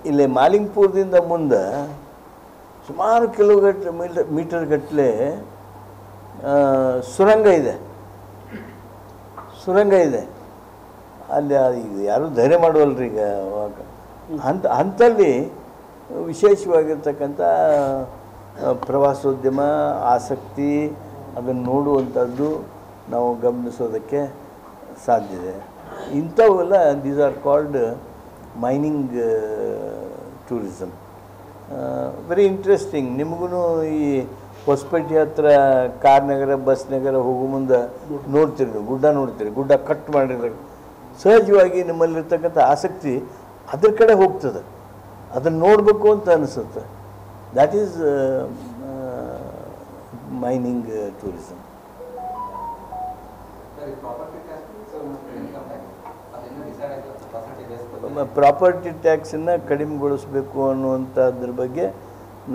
ಇಲ್ಲಿ ಮಾಲಿಂಗ್ಪುರದಿಂದ ಮುಂದೆ ಸುಮಾರು ಕಿಲೋಮೀಟ್ರ್ ಮೀಟರ್ ಮೀಟರ್ ಗಟ್ಟಲೆ ಸುರಂಗ ಇದೆ. ಸುರಂಗ ಇದೆ. ಅಲ್ಲಿ ಯಾರು ಯಾರೂ ಧೈರ್ಯ ಮಾಡುವಲ್ರಿ ಈಗ ಅವಾಗ. ಅಂತ ಅಂಥಲ್ಲಿ ವಿಶೇಷವಾಗಿರ್ತಕ್ಕಂಥ ಪ್ರವಾಸೋದ್ಯಮ, ಆಸಕ್ತಿ, ಅದನ್ನು ನೋಡುವಂಥದ್ದು ನಾವು ಗಮನಿಸೋದಕ್ಕೆ ಸಾಧ್ಯ ಇದೆ. ಇಂಥವೆಲ್ಲ these are called mining tourism very interesting ನಿಮಗೂ ಈ ಹೊಸಪೇಟೆ ಹತ್ರ ಕಾರ್ ನಗರ ಬಸ್ ನಗರ ಹೋಗೋ ಮುಂದೆ ನೋಡ್ತೀರಿ ನೀವು ಗುಡ್ಡ ನೋಡ್ತೀರಿ ಗುಡ್ಡ ಕಟ್ ಮಾಡಿದ್ರೆ ಸಹಜವಾಗಿ ನಿಮ್ಮಲ್ಲಿರ್ತಕ್ಕಂಥ ಆಸಕ್ತಿ ಅದ್ರ ಕಡೆ ಹೋಗ್ತದೆ. ಅದನ್ನು ನೋಡಬೇಕು ಅಂತ ಅನಿಸುತ್ತೆ. That is mining tourism property ಟ್ಯಾಕ್ಸನ್ನು ಕಡಿಮೆಗೊಳಿಸಬೇಕು ಅನ್ನುವಂಥದ್ರ ಬಗ್ಗೆ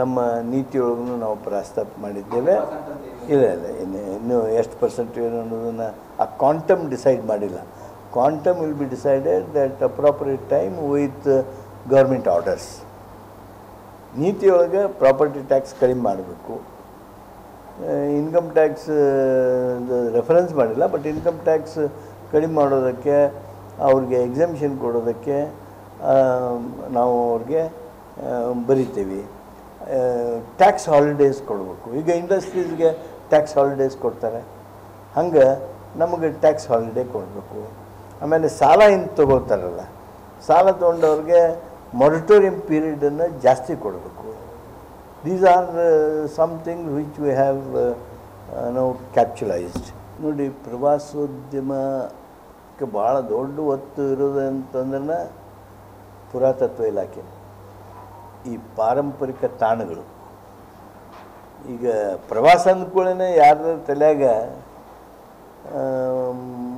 ನಮ್ಮ ನೀತಿಯೊಳಗೂ ನಾವು ಪ್ರಸ್ತಾಪ ಮಾಡಿದ್ದೇವೆ. ಇಲ್ಲ ಇಲ್ಲ, ಇನ್ನು, ಇನ್ನೂ ಎಷ್ಟು ಪರ್ಸೆಂಟ್ ಏನು ಅನ್ನೋದನ್ನು ಆ ಕ್ವಾಂಟಮ್ ಡಿಸೈಡ್ ಮಾಡಿಲ್ಲ. Quantum will be decided that appropriate time with government orders ನೀತಿಯೊಳಗೆ property tax ಕಡಿಮೆ ಮಾಡಬೇಕು. ಇನ್ಕಮ್ ಟ್ಯಾಕ್ಸ್ ರೆಫರೆನ್ಸ್ ಮಾಡಿಲ್ಲ ಬಟ್ ಇನ್ಕಮ್ ಟ್ಯಾಕ್ಸ್ ಕಡಿಮೆ ಮಾಡೋದಕ್ಕೆ, ಅವ್ರಿಗೆ ಎಕ್ಸಾಮಿಷನ್ ಕೊಡೋದಕ್ಕೆ ನಾವು ಅವ್ರಿಗೆ ಬರಿತೀವಿ. ಟ್ಯಾಕ್ಸ್ ಹಾಲಿಡೇಸ್ ಕೊಡಬೇಕು. ಈಗ ಇಂಡಸ್ಟ್ರೀಸ್ಗೆ ಟ್ಯಾಕ್ಸ್ ಹಾಲಿಡೇಸ್ ಕೊಡ್ತಾರೆ. ಹಂಗೆ ನಮಗೆ ಟ್ಯಾಕ್ಸ್ ಹಾಲಿಡೇ ಕೊಡಬೇಕು. ಆಮೇಲೆ ಸಾಲ ಏನು ತಗೋತಾರಲ್ಲ, ಸಾಲ ತೊಗೊಂಡವ್ರಿಗೆ ಮೊರಟೋರಿಯಂ ಪೀರಿಯಡನ್ನು ಜಾಸ್ತಿ ಕೊಡಬೇಕು. These are something which we have ನಾವು ಕ್ಯಾಪ್ಚುಲೈಸ್ಡ್ ನೋಡಿ, ಪ್ರವಾಸೋದ್ಯಮಕ್ಕೆ ಭಾಳ ದೊಡ್ಡ ಒತ್ತು ಇರೋದು ಅಂತಂದ್ರೆ ಪುರಾತತ್ವ ಇಲಾಖೆ. ಈ ಪಾರಂಪರಿಕ ತಾಣಗಳು. ಈಗ ಪ್ರವಾಸ ಅಂದ್ಕೊಳ್ಳೇ ಯಾರ ತಲೆಯಾಗ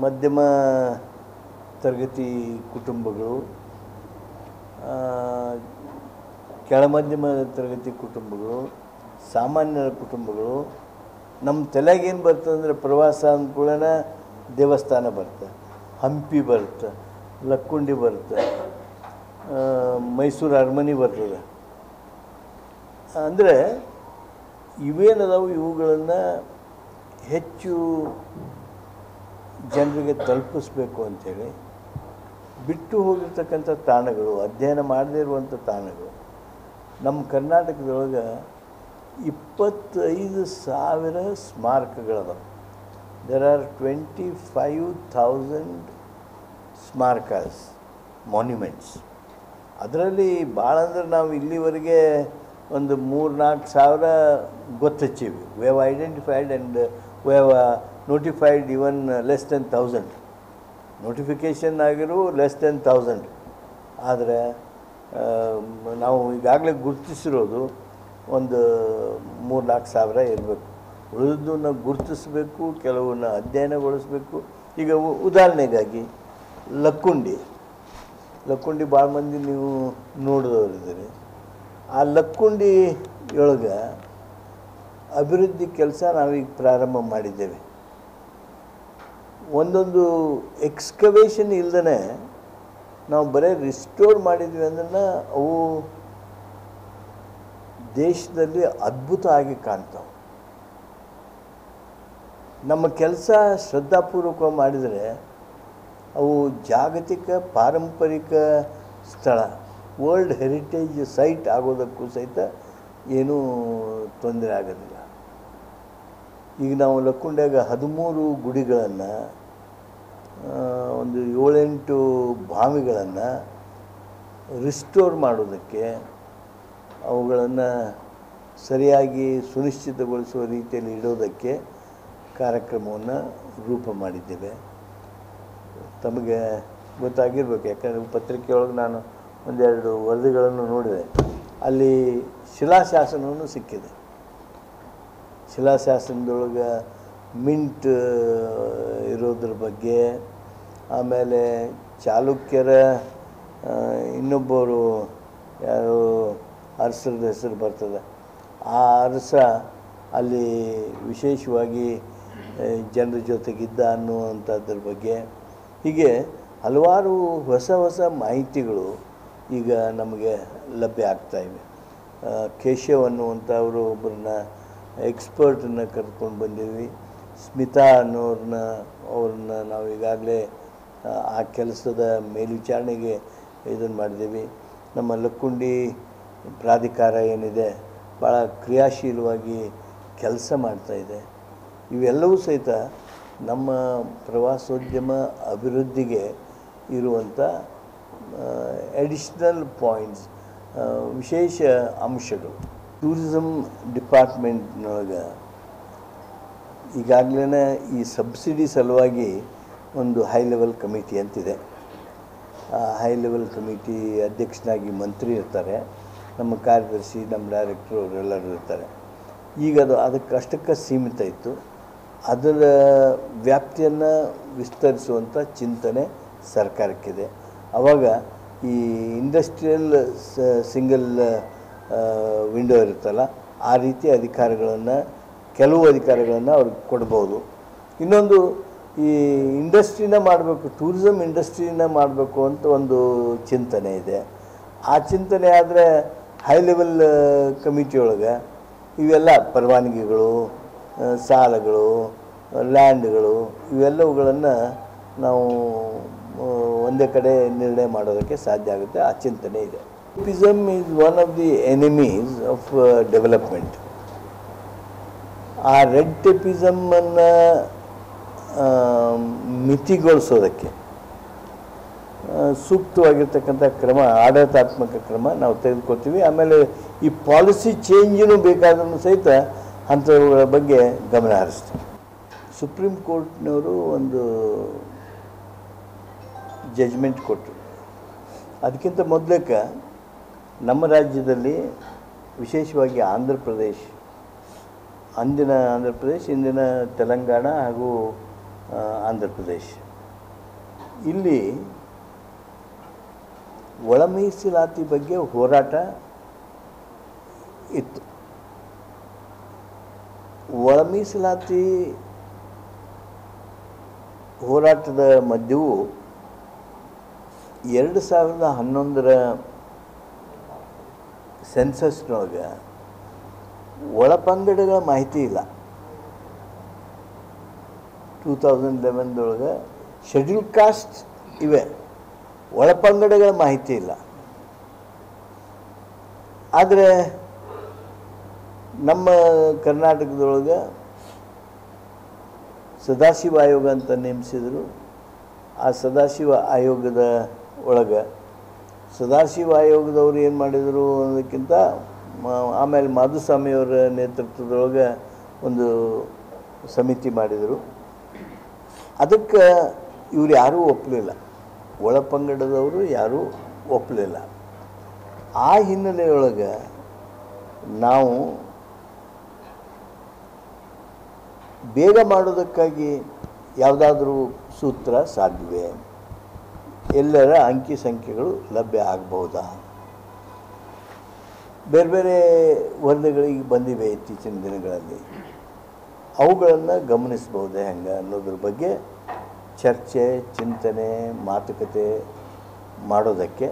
ಮಧ್ಯಮ ತರಗತಿ ಕುಟುಂಬಗಳು ಕೆಳಮಧ್ಯಮ ತರಗತಿ ಕುಟುಂಬಗಳು ಸಾಮಾನ್ಯರ ಕುಟುಂಬಗಳು ನಮ್ಮ ತಲೆಗೆ ಏನು ಬರ್ತದೆ ಅಂದರೆ ಪ್ರವಾಸ ಅಂದ್ಕೊಳ್ಳೋಣ ದೇವಸ್ಥಾನ ಬರುತ್ತೆ ಹಂಪಿ ಬರುತ್ತೆ ಲಕ್ಕುಂಡಿ ಬರುತ್ತೆ ಮೈಸೂರು ಅರಮನೆ ಬರ್ತದೆ. ಅಂದರೆ ಇವೇನದಾವು ಇವುಗಳನ್ನು ಹೆಚ್ಚು ಜನರಿಗೆ ತಲುಪಿಸ್ಬೇಕು ಅಂಥೇಳಿ ಬಿಟ್ಟು ಹೋಗಿರ್ತಕ್ಕಂಥ ತಾಣಗಳು, ಅಧ್ಯಯನ ಮಾಡದೇ ಇರುವಂಥ ತಾಣಗಳು. ನಮ್ಮ ಕರ್ನಾಟಕದೊಳಗೆ ಇಪ್ಪತ್ತೈದು ಸಾವಿರ ಸ್ಮಾರಕಗಳದಾವೆ there are twenty five thousand ಸ್ಮಾರಕಾಸ್ monuments ಅದರಲ್ಲಿ ಭಾಳ ಅಂದ್ರೆ ನಾವು ಇಲ್ಲಿವರೆಗೆ ಒಂದು ಮೂರು ನಾಲ್ಕು ಸಾವಿರ ಗೊತ್ತಚ್ಚೀವಿ. We have identified and we have notified even less than thousand notification ಆಗಿರೋ ಲೆಸ್ ದೆನ್ ತೌಸಂಡ್ ಆದರೆ ನಾವು ಈಗಾಗಲೇ ಗುರುತಿಸಿರೋದು ಒಂದು ಮೂರು ನಾಲ್ಕು ಸಾವಿರ ಇರಬೇಕು. ಉಳಿದನ್ನ ಗುರುತಿಸಬೇಕು, ಕೆಲವನ್ನ ಅಧ್ಯಯನಗೊಳಿಸಬೇಕು. ಈಗ ಉದಾಹರಣೆಗಾಗಿ ಲಕ್ಕುಂಡಿ. ಲಕ್ಕುಂಡಿ ಭಾಳ ಮಂದಿ ನೀವು ನೋಡಿದವರಿದ್ದೀರಿ. ಆ ಲಕ್ಕುಂಡಿ ಒಳಗೆ ಅಭಿವೃದ್ಧಿ ಕೆಲಸ ನಾವೀಗ ಪ್ರಾರಂಭ ಮಾಡಿದ್ದೇವೆ. ಒಂದೊಂದು ಎಕ್ಸ್ಕವೇಷನ್ ಇಲ್ಲದೇ ನಾವು ಬರೀ ರಿಸ್ಟೋರ್ ಮಾಡಿದ್ವಿ ಅಂದ್ರೆ ಅವು ದೇಶದಲ್ಲಿ ಅದ್ಭುತ ಆಗಿ ಕಾಣ್ತಾವೆ. ನಮ್ಮ ಕೆಲಸ ಶ್ರದ್ಧಾಪೂರ್ವಕ ಮಾಡಿದರೆ ಅವು ಜಾಗತಿಕ ಪಾರಂಪರಿಕ ಸ್ಥಳ. ವರ್ಲ್ಡ್ ಹೆರಿಟೇಜ್ ಸೈಟ್ ಆಗೋದಕ್ಕೂ ಸಹಿತ ಏನೂ ತೊಂದರೆ ಆಗೋದಿಲ್ಲ. ಈಗ ನಾವು ಲಕ್ಕುಂಡ್ಯಾಗ ಹದಿಮೂರು ಗುಡಿಗಳನ್ನು ಒಂದು ಏಳೆಂಟು ಬಾವಿಗಳನ್ನು ರಿಸ್ಟೋರ್ ಮಾಡೋದಕ್ಕೆ ಅವುಗಳನ್ನು ಸರಿಯಾಗಿ ಸುನಿಶ್ಚಿತಗೊಳಿಸುವ ರೀತಿಯಲ್ಲಿ ಇಡೋದಕ್ಕೆ ಕಾರ್ಯಕ್ರಮವನ್ನು ರೂಪ ಮಾಡಿದ್ದೇವೆ. ತಮಗೆ ಗೊತ್ತಾಗಿರ್ಬೇಕು, ಯಾಕಂದರೆ ಪತ್ರಿಕೆಯೊಳಗೆ ನಾನು ಒಂದೆರಡು ವರದಿಗಳನ್ನು ನೋಡಿದೆ. ಅಲ್ಲಿ ಶಿಲಾಶಾಸನವನ್ನು ಸಿಕ್ಕಿದೆ. ಶಿಲಾಶಾಸನದೊಳಗೆ ಮಿಂಟ್ ಇರೋದ್ರ ಬಗ್ಗೆ, ಆಮೇಲೆ ಚಾಲುಕ್ಯರ ಇನ್ನೊಬ್ಬರು ಯಾರು, ಅರಸರದ ಹೆಸರು ಬರ್ತದೆ. ಆ ಅರಸ ಅಲ್ಲಿ ವಿಶೇಷವಾಗಿ ಜನರ ಜೊತೆಗಿದ್ದ ಅನ್ನುವಂಥದ್ರ ಬಗ್ಗೆ. ಹೀಗೆ ಹಲವಾರು ಹೊಸ ಹೊಸ ಮಾಹಿತಿಗಳು ಈಗ ನಮಗೆ ಲಭ್ಯ ಆಗ್ತಾ ಇವೆ. ಆ, ಕೇಶವ್ ಅನ್ನುವಂಥವರು ಒಬ್ಬರನ್ನ ಎಕ್ಸ್ಪರ್ಟನ್ನು ಕರ್ಕೊಂಡು ಬಂದೀವಿ ಸ್ಮಿತಾ ಅನ್ನೋರನ್ನ ಅವ್ರನ್ನ ನಾವು ಈಗಾಗಲೇ ಆ, ಕೆಲಸದ ಮೇಲ್ವಿಚಾರಣೆಗೆ ಇದನ್ನು ಮಾಡಿದ್ದೀವಿ. ನಮ್ಮ ಲಕ್ಕುಂಡಿ ಪ್ರಾಧಿಕಾರ ಏನಿದೆ ಭಾಳ ಕ್ರಿಯಾಶೀಲವಾಗಿ ಕೆಲಸ ಮಾಡ್ತಾಯಿದೆ ಇವೆಲ್ಲವೂ ಸಹಿತ ನಮ್ಮ ಪ್ರವಾಸೋದ್ಯಮ ಅಭಿವೃದ್ಧಿಗೆ ಇರುವಂಥ ಎಡಿಷ್ನಲ್ ಪಾಯಿಂಟ್ಸ್ ವಿಶೇಷ ಅಂಶಗಳು. ಟೂರಿಸಮ್ ಡಿಪಾರ್ಟ್ಮೆಂಟ್ನೊಳಗೆ ಈಗಾಗಲೇ ಈ ಸಬ್ಸಿಡಿ ಸಲುವಾಗಿ ಒಂದು ಹೈ ಲೆವೆಲ್ ಕಮಿಟಿ ಅಂತಿದೆ. ಆ ಹೈ ಲೆವೆಲ್ ಕಮಿಟಿ ಅಧ್ಯಕ್ಷನಾಗಿ ಮಂತ್ರಿ ಇರ್ತಾರೆ. ನಮ್ಮ ಕಾರ್ಯದರ್ಶಿ, ನಮ್ಮ ಡೈರೆಕ್ಟ್ರು ಅವರೆಲ್ಲರೂ ಇರ್ತಾರೆ. ಈಗ ಅದು ಅದಕ್ಕೆ ಅಷ್ಟಕ್ಕೆ ಸೀಮಿತ ಇತ್ತು. ಅದರ ವ್ಯಾಪ್ತಿಯನ್ನು ವಿಸ್ತರಿಸುವಂಥ ಚಿಂತನೆ ಸರ್ಕಾರಕ್ಕಿದೆ. ಆವಾಗ ಈ ಇಂಡಸ್ಟ್ರಿಯಲ್ ಸಿಂಗಲ್ ವಿಂಡೋ ಇರುತ್ತಲ್ಲ, ಆ ರೀತಿ ಅಧಿಕಾರಗಳನ್ನು, ಕೆಲವು ಅಧಿಕಾರಗಳನ್ನು ಅವ್ರಿಗೆ ಕೊಡ್ಬೋದು. ಇನ್ನೊಂದು ಈ ಇಂಡಸ್ಟ್ರಿನ ಮಾಡಬೇಕು ಟೂರಿಸಮ್ ಇಂಡಸ್ಟ್ರಿನ ಮಾಡಬೇಕು ಅಂತ ಒಂದು ಚಿಂತನೆ ಇದೆ. ಆ ಚಿಂತನೆ ಆದರೆ ಹೈ ಲೆವೆಲ್ ಕಮಿಟಿಯೊಳಗೆ ಇವೆಲ್ಲ ಪರವಾನಗಿಗಳು ಸಾಲಗಳು ಲ್ಯಾಂಡ್ಗಳು ಇವೆಲ್ಲವುಗಳನ್ನು ನಾವು ಒಂದೇ ಕಡೆ ನಿರ್ಣಯ ಮಾಡೋದಕ್ಕೆ ಸಾಧ್ಯ ಆಗುತ್ತೆ. ಆ ಚಿಂತನೆ ಇದೆ. Tourism is one of the enemies of development ಆ ರೆಡ್ ಟೆಪಿಸಮನ್ನು ಮಿತಿಗೊಳಿಸೋದಕ್ಕೆ ಸೂಕ್ತವಾಗಿರ್ತಕ್ಕಂಥ ಕ್ರಮ, ಆಡಳಿತಾತ್ಮಕ ಕ್ರಮ ನಾವು ತೆಗೆದುಕೊಳ್ತೀವಿ. ಆಮೇಲೆ ಈ ಪಾಲಿಸಿ ಚೇಂಜಿನೂ ಬೇಕಾದ್ರೂ ಸಹಿತ ಅಂಥವುಗಳ ಬಗ್ಗೆ ಗಮನ ಹರಿಸ್ತೀವಿ. ಸುಪ್ರೀಂ ಕೋರ್ಟ್ನವರು ಒಂದು ಜಜ್ಮೆಂಟ್ ಕೊಟ್ಟರು ಅದಕ್ಕಿಂತ ಮೊದಲಕ್ಕೆ ನಮ್ಮ ರಾಜ್ಯದಲ್ಲಿ ವಿಶೇಷವಾಗಿ ಆಂಧ್ರ ಪ್ರದೇಶ್, ಅಂದಿನ ಆಂಧ್ರ ಪ್ರದೇಶ್, ಇಂದಿನ ತೆಲಂಗಾಣ ಹಾಗೂ ಆಂಧ್ರ ಪ್ರದೇಶ್. ಇಲ್ಲಿ ಒಳ ಮೀಸಲಾತಿ ಬಗ್ಗೆ ಹೋರಾಟ ಇತ್ತು. ಒಳ ಮೀಸಲಾತಿ ಹೋರಾಟದ ಮಧ್ಯವು ಎರಡು ಸಾವಿರದ ಹನ್ನೊಂದರ ಸೆನ್ಸಸ್ನೊಳಗೆ ಒಳಪಂಗಡಗಳ ಮಾಹಿತಿ ಇಲ್ಲ. ಟೂ ತೌಸಂಡ್ ಲೆವೆನ್ದೊಳಗೆ ಶೆಡ್ಯೂಲ್ ಕಾಸ್ಟ್ ಇವೆ. ಒಳಪಂಗಡಗಳ ಮಾಹಿತಿ ಇಲ್ಲ. ಆದರೆ ನಮ್ಮ ಕರ್ನಾಟಕದೊಳಗೆ ಸದಾಶಿವ ಆಯೋಗ ಅಂತ ನೇಮಿಸಿದರು. ಆ ಸದಾಶಿವ ಆಯೋಗದ ಒಳಗೆ ಸದಾಶಿವ ಆಯೋಗದವ್ರು ಏನು ಮಾಡಿದರು ಅನ್ನೋದಕ್ಕಿಂತ ಆಮೇಲೆ ಮಾಧುಸ್ವಾಮಿಯವರ ನೇತೃತ್ವದೊಳಗೆ ಒಂದು ಸಮಿತಿ ಮಾಡಿದರು. ಅದಕ್ಕೆ ಇವ್ರು ಯಾರೂ ಒಪ್ಪಲಿಲ್ಲ ಒಳಪಂಗಡದವರು ಯಾರೂ ಒಪ್ಪಲಿಲ್ಲ ಆ ಹಿನ್ನೆಲೆಯೊಳಗೆ ನಾವು ಬೇಗ ಮಾಡೋದಕ್ಕಾಗಿ ಯಾವುದಾದ್ರೂ ಸೂತ್ರ ಸಾಧ್ಯವೇ? ಎಲ್ಲರ ಅಂಕಿ ಸಂಖ್ಯೆಗಳು ಲಭ್ಯ ಆಗಬಹುದಾ? ಬೇರೆ ಬೇರೆ ವರದಿಗಳಿಗೆ ಬಂದಿವೆ ಇತ್ತೀಚಿನ ದಿನಗಳಲ್ಲಿ. ಅವುಗಳನ್ನು ಗಮನಿಸಬಹುದೇ ಹೆಂಗೆ ಅನ್ನೋದ್ರ ಬಗ್ಗೆ ಚರ್ಚೆ, ಚಿಂತನೆ, ಮಾತುಕತೆ ಮಾಡೋದಕ್ಕೆ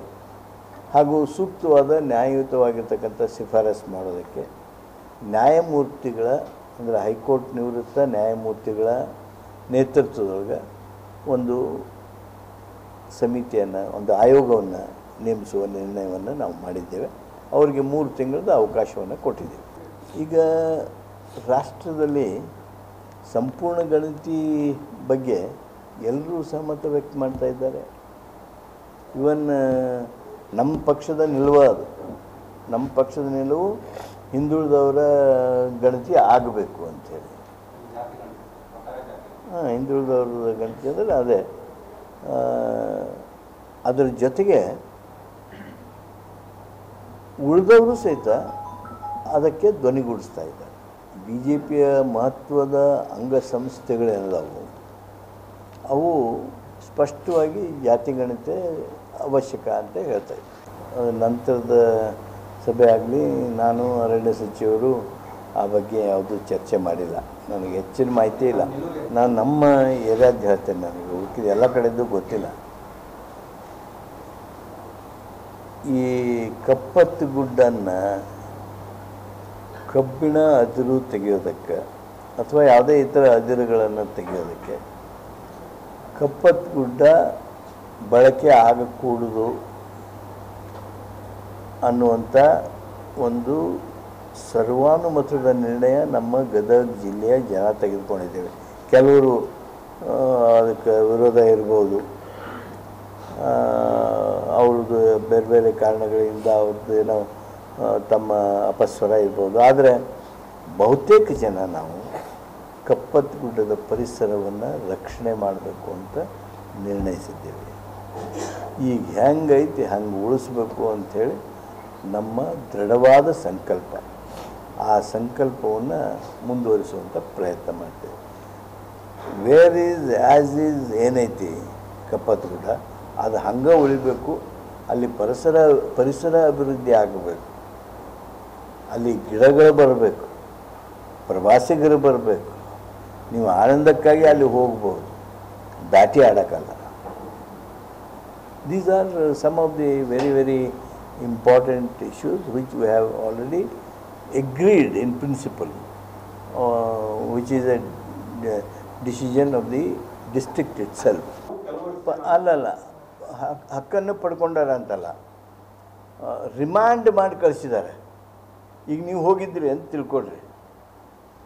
ಹಾಗೂ ಸೂಕ್ತವಾದ ನ್ಯಾಯಯುತವಾಗಿರ್ತಕ್ಕಂಥ ಶಿಫಾರಸು ಮಾಡೋದಕ್ಕೆ ನ್ಯಾಯಮೂರ್ತಿಗಳ ಅಂದರೆ ಹೈಕೋರ್ಟ್ ನಿವೃತ್ತ ನ್ಯಾಯಮೂರ್ತಿಗಳ ನೇತೃತ್ವದೊಳಗೆ ಒಂದು ಸಮಿತಿಯನ್ನು ಒಂದು ಆಯೋಗವನ್ನು ನೇಮಿಸುವ ನಿರ್ಣಯವನ್ನು ನಾವು ಮಾಡಿದ್ದೇವೆ. ಅವರಿಗೆ ಮೂರು ತಿಂಗಳದ ಅವಕಾಶವನ್ನು ಕೊಟ್ಟಿದ್ದೇವೆ. ಈಗ ರಾಷ್ಟ್ರದಲ್ಲಿ ಸಂಪೂರ್ಣ ಗಣತಿ ಬಗ್ಗೆ ಎಲ್ಲರೂ ಸಹಮತ ವ್ಯಕ್ತ ಮಾಡ್ತಾ ಇದ್ದಾರೆ. ಇವನ್ ನಮ್ಮ ಪಕ್ಷದ ನಿಲುವು ಅದು. ನಮ್ಮ ಪಕ್ಷದ ನಿಲುವು ಹಿಂದುಳಿದವರ ಗಣತಿ ಆಗಬೇಕು ಅಂಥೇಳಿ ಹಾಂ ಹಿಂದುಳಿದವ್ರ ಗಣತಿ ಅಂದರೆ ಅದೇ. ಅದರ ಜೊತೆಗೆ ಉಳಿದವರು ಸಹಿತ ಅದಕ್ಕೆ ಧ್ವನಿಗೂಡಿಸ್ತಾ ಇದ್ದಾರೆ. ಬಿ ಜೆ ಪಿಯ ಮಹತ್ವದ ಅಂಗಸಂಸ್ಥೆಗಳೆಲ್ಲವು ಅವು ಸ್ಪಷ್ಟವಾಗಿ ಜಾತಿಗಣತೆ ಅವಶ್ಯಕ ಅಂತ ಹೇಳ್ತಾ ಇದ್ದೆ ನಂತರದ ಸಭೆ ಆಗಲಿ, ನಾನು ಅರಣ್ಯ ಸಚಿವರು ಆ ಬಗ್ಗೆ ಯಾವುದೂ ಚರ್ಚೆ ಮಾಡಿಲ್ಲ. ನನಗೆ ಹೆಚ್ಚಿನ ಮಾಹಿತಿ ಇಲ್ಲ. ನಾನು ನಮ್ಮ ಏರಿಯಾದ ಹೇಳ್ತೇನೆ ನನಗೆ ಉಳ್ಕಿದ ಎಲ್ಲ ಕಡೆದು ಗೊತ್ತಿಲ್ಲ. ಈ ಕಪ್ಪತ್ತು ಗುಡ್ಡನ್ನು ಕಬ್ಬಿಣ ಅದಿರು ತೆಗೆಯೋದಕ್ಕೆ ಅಥವಾ ಯಾವುದೇ ಇತರ ಅದಿರುಗಳನ್ನು ತೆಗೆಯೋದಕ್ಕೆ ಕಪ್ಪತ್ತು ಗುಡ್ಡ ಬಳಕೆ ಆಗಕೂಡುದು ಅನ್ನುವಂಥ ಒಂದು ಸರ್ವಾನುಮತದ ನಿರ್ಣಯ ನಮ್ಮ ಗದಗ ಜಿಲ್ಲೆಯ ಜನ ತೆಗೆದುಕೊಂಡಿದ್ದೇವೆ. ಕೆಲವರು ಅದಕ್ಕೆ ವಿರೋಧ ಇರ್ಬೋದು. ಅವ್ರದ್ದು ಬೇರೆ ಬೇರೆ ಕಾರಣಗಳಿಂದ ಅವ್ರದ್ದು ಏನೋ ತಮ್ಮ ಅಪಸ್ವರ ಇರ್ಬೋದು. ಆದರೆ ಬಹುತೇಕ ಜನ ನಾವು ಕಪ್ಪತ್ತು ಗುಡ್ಡದ ಪರಿಸರವನ್ನು ರಕ್ಷಣೆ ಮಾಡಬೇಕು ಅಂತ ನಿರ್ಣಯಿಸಿದ್ದೇವೆ. ಈಗ ಹೆಂಗೈತಿ, ಹಂಗೆ ಉಳಿಸ್ಬೇಕು ಅಂಥೇಳಿ ನಮ್ಮ ದೃಢವಾದ ಸಂಕಲ್ಪ. ಆ ಸಂಕಲ್ಪವನ್ನು ಮುಂದುವರಿಸುವಂಥ ಪ್ರಯತ್ನ ಮಾಡ್ತೇವೆ. ವೇರ್ ಈಸ್ ಆ್ಯಸ್ ಈಸ್ ಏನೈತಿ? ಕಪ್ಪತ್ತು ಗುಡ್ಡ. ಅದು ಹಂಗೆ ಉಳಿಬೇಕು, ಅಲ್ಲಿ ಪರಿಸರ ಪರಿಸರ ಅಭಿವೃದ್ಧಿ ಆಗಬೇಕು. ಅಲ್ಲಿ ಗಿಡಗಳು ಬರಬೇಕು, ಪ್ರವಾಸಿಗರು ಬರಬೇಕು. ನೀವು ಆನಂದಕ್ಕಾಗಿ ಅಲ್ಲಿ ಹೋಗ್ಬೋದು. ದಾಟಿ ಆಡೋಕ್ಕಲ್ಲ. These are some of the very very important issues which we have already agreed in principle, uh, which is a decision of the district itself. ಪ- ಅಲ್ಲಲ್ಲ ಹಕ್ಕನ್ನು ಪಡ್ಕೊಂಡಾರ ಅಂತಲ್ಲ. ರಿಮಾಂಡ್ ಮಾಡಿ ಕಳಿಸಿದ್ದಾರೆ. ಈಗ ನೀವು ಹೋಗಿದ್ರಿ ಅಂತ ತಿಳ್ಕೊಳ್ರಿ.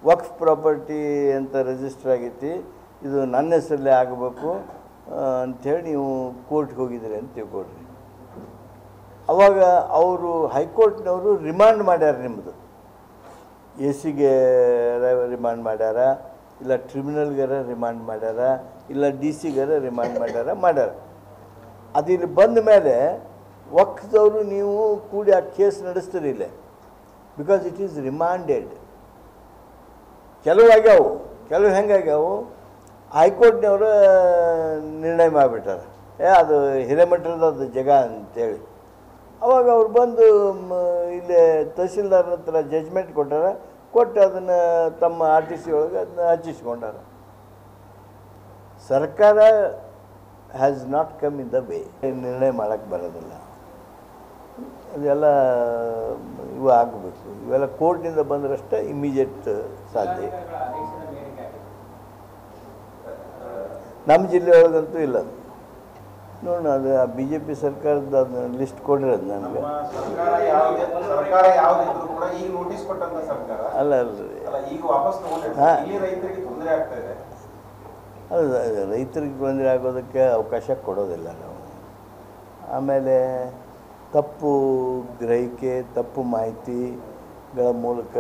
ವಕ್ಫ್ ಪ್ರಾಪರ್ಟಿ ಅಂತ ರಿಜಿಸ್ಟರ್ ಆಗೈತಿ ಇದು ನನ್ನ ಹೆಸರಲ್ಲೇ ಆಗಬೇಕು ಅಂಥೇಳಿ ನೀವು ಕೋರ್ಟ್ಗೆ ಹೋಗಿದ್ದೀರಿ ಅಂತ ತಿಳ್ಕೊಳ್ರಿ. ಅವಾಗ ಅವರು ಹೈಕೋರ್ಟ್ನವರು ರಿಮಾಂಡ್ ಮಾಡ್ಯಾರ ನಿಮ್ಮದು ಎ ಸಿಗೆ ರಿಮಾಂಡ್ ಮಾಡ್ಯಾರ, ಇಲ್ಲ ಟ್ರಿಬ್ಯುನಲ್ಗಾರ ರಿಮಾಂಡ್ ಮಾಡ್ಯಾರ, ಇಲ್ಲ ಡಿ ಸಿಗಾರ ರಿಮಾಂಡ್ ಮಾಡ್ಯಾರ ಮಾಡ್ಯಾರ. ಅದು ಇಲ್ಲಿ ಬಂದ ಮೇಲೆ ಒಕ್ಕದವರು ನೀವು ಕೂಡಿ ಆ ಕೇಸ್ ನಡೆಸ್ತೀರಿ ಇಲ್ಲೇ. ಬಿಕಾಸ್ ಇಟ್ ಈಸ್ ರಿಮಾಂಡೆಡ್ ಕೆಲವು ಆಗ್ಯಾವು, ಕೆಲವು ಹೆಂಗಾಗ್ಯಾವು ಹೈಕೋರ್ಟ್ನವರು ನಿರ್ಣಯ ಮಾಡಿಬಿಟ್ಟಾರೆ. ಏ, ಅದು ಹಿರೇಮಠದ ಅದು ಜಗ ಅಂತೇಳಿ. ಅವಾಗ ಅವ್ರು ಬಂದು ಇಲ್ಲಿ ತಹಸೀಲ್ದಾರ್ ಹತ್ರ ಜಜ್ಮೆಂಟ್ ಕೊಟ್ಟಾರ. ಕೊಟ್ಟು ಅದನ್ನು ತಮ್ಮ ಆರ್ ಟಿ ಸಿ ಒಳಗೆ ಅದನ್ನ ಹಚ್ಚಿಸ್ಕೊಂಡಾರ ಸರ್ಕಾರ has not come in the way ನಿರ್ಣಯ ಮಾಡೋಕ್ಕೆ ಬರೋದಿಲ್ಲ. ಅದೆಲ್ಲ ಇವು ಆಗಬೇಕು. ಇವೆಲ್ಲ ಕೋರ್ಟ್ನಿಂದ ಬಂದರಷ್ಟೇ ಇಮಿಡಿಯೇಟ್ ಸಾಧ್ಯ. ನಮ್ಮ ಜಿಲ್ಲೆಯೊಳಗಂತೂ ಇಲ್ಲ ಅದು. ನೋಡೋಣ ಅದು ಆ ಬಿ ಜೆ ಪಿ ಸರ್ಕಾರದ ಅದನ್ನ ಲಿಸ್ಟ್ ಕೊಡಿರೋದು ನನಗೆ ಅಲ್ಲ ಅಲ್ಲ ಅಲ್ಲ ರೈತರಿಗೆ ತೊಂದರೆ ಆಗೋದಕ್ಕೆ ಅವಕಾಶ ಕೊಡೋದಿಲ್ಲ ನಾವು. ಆಮೇಲೆ ತಪ್ಪು ಗ್ರಹಿಕೆ ತಪ್ಪು ಮಾಹಿತಿಗಳ ಮೂಲಕ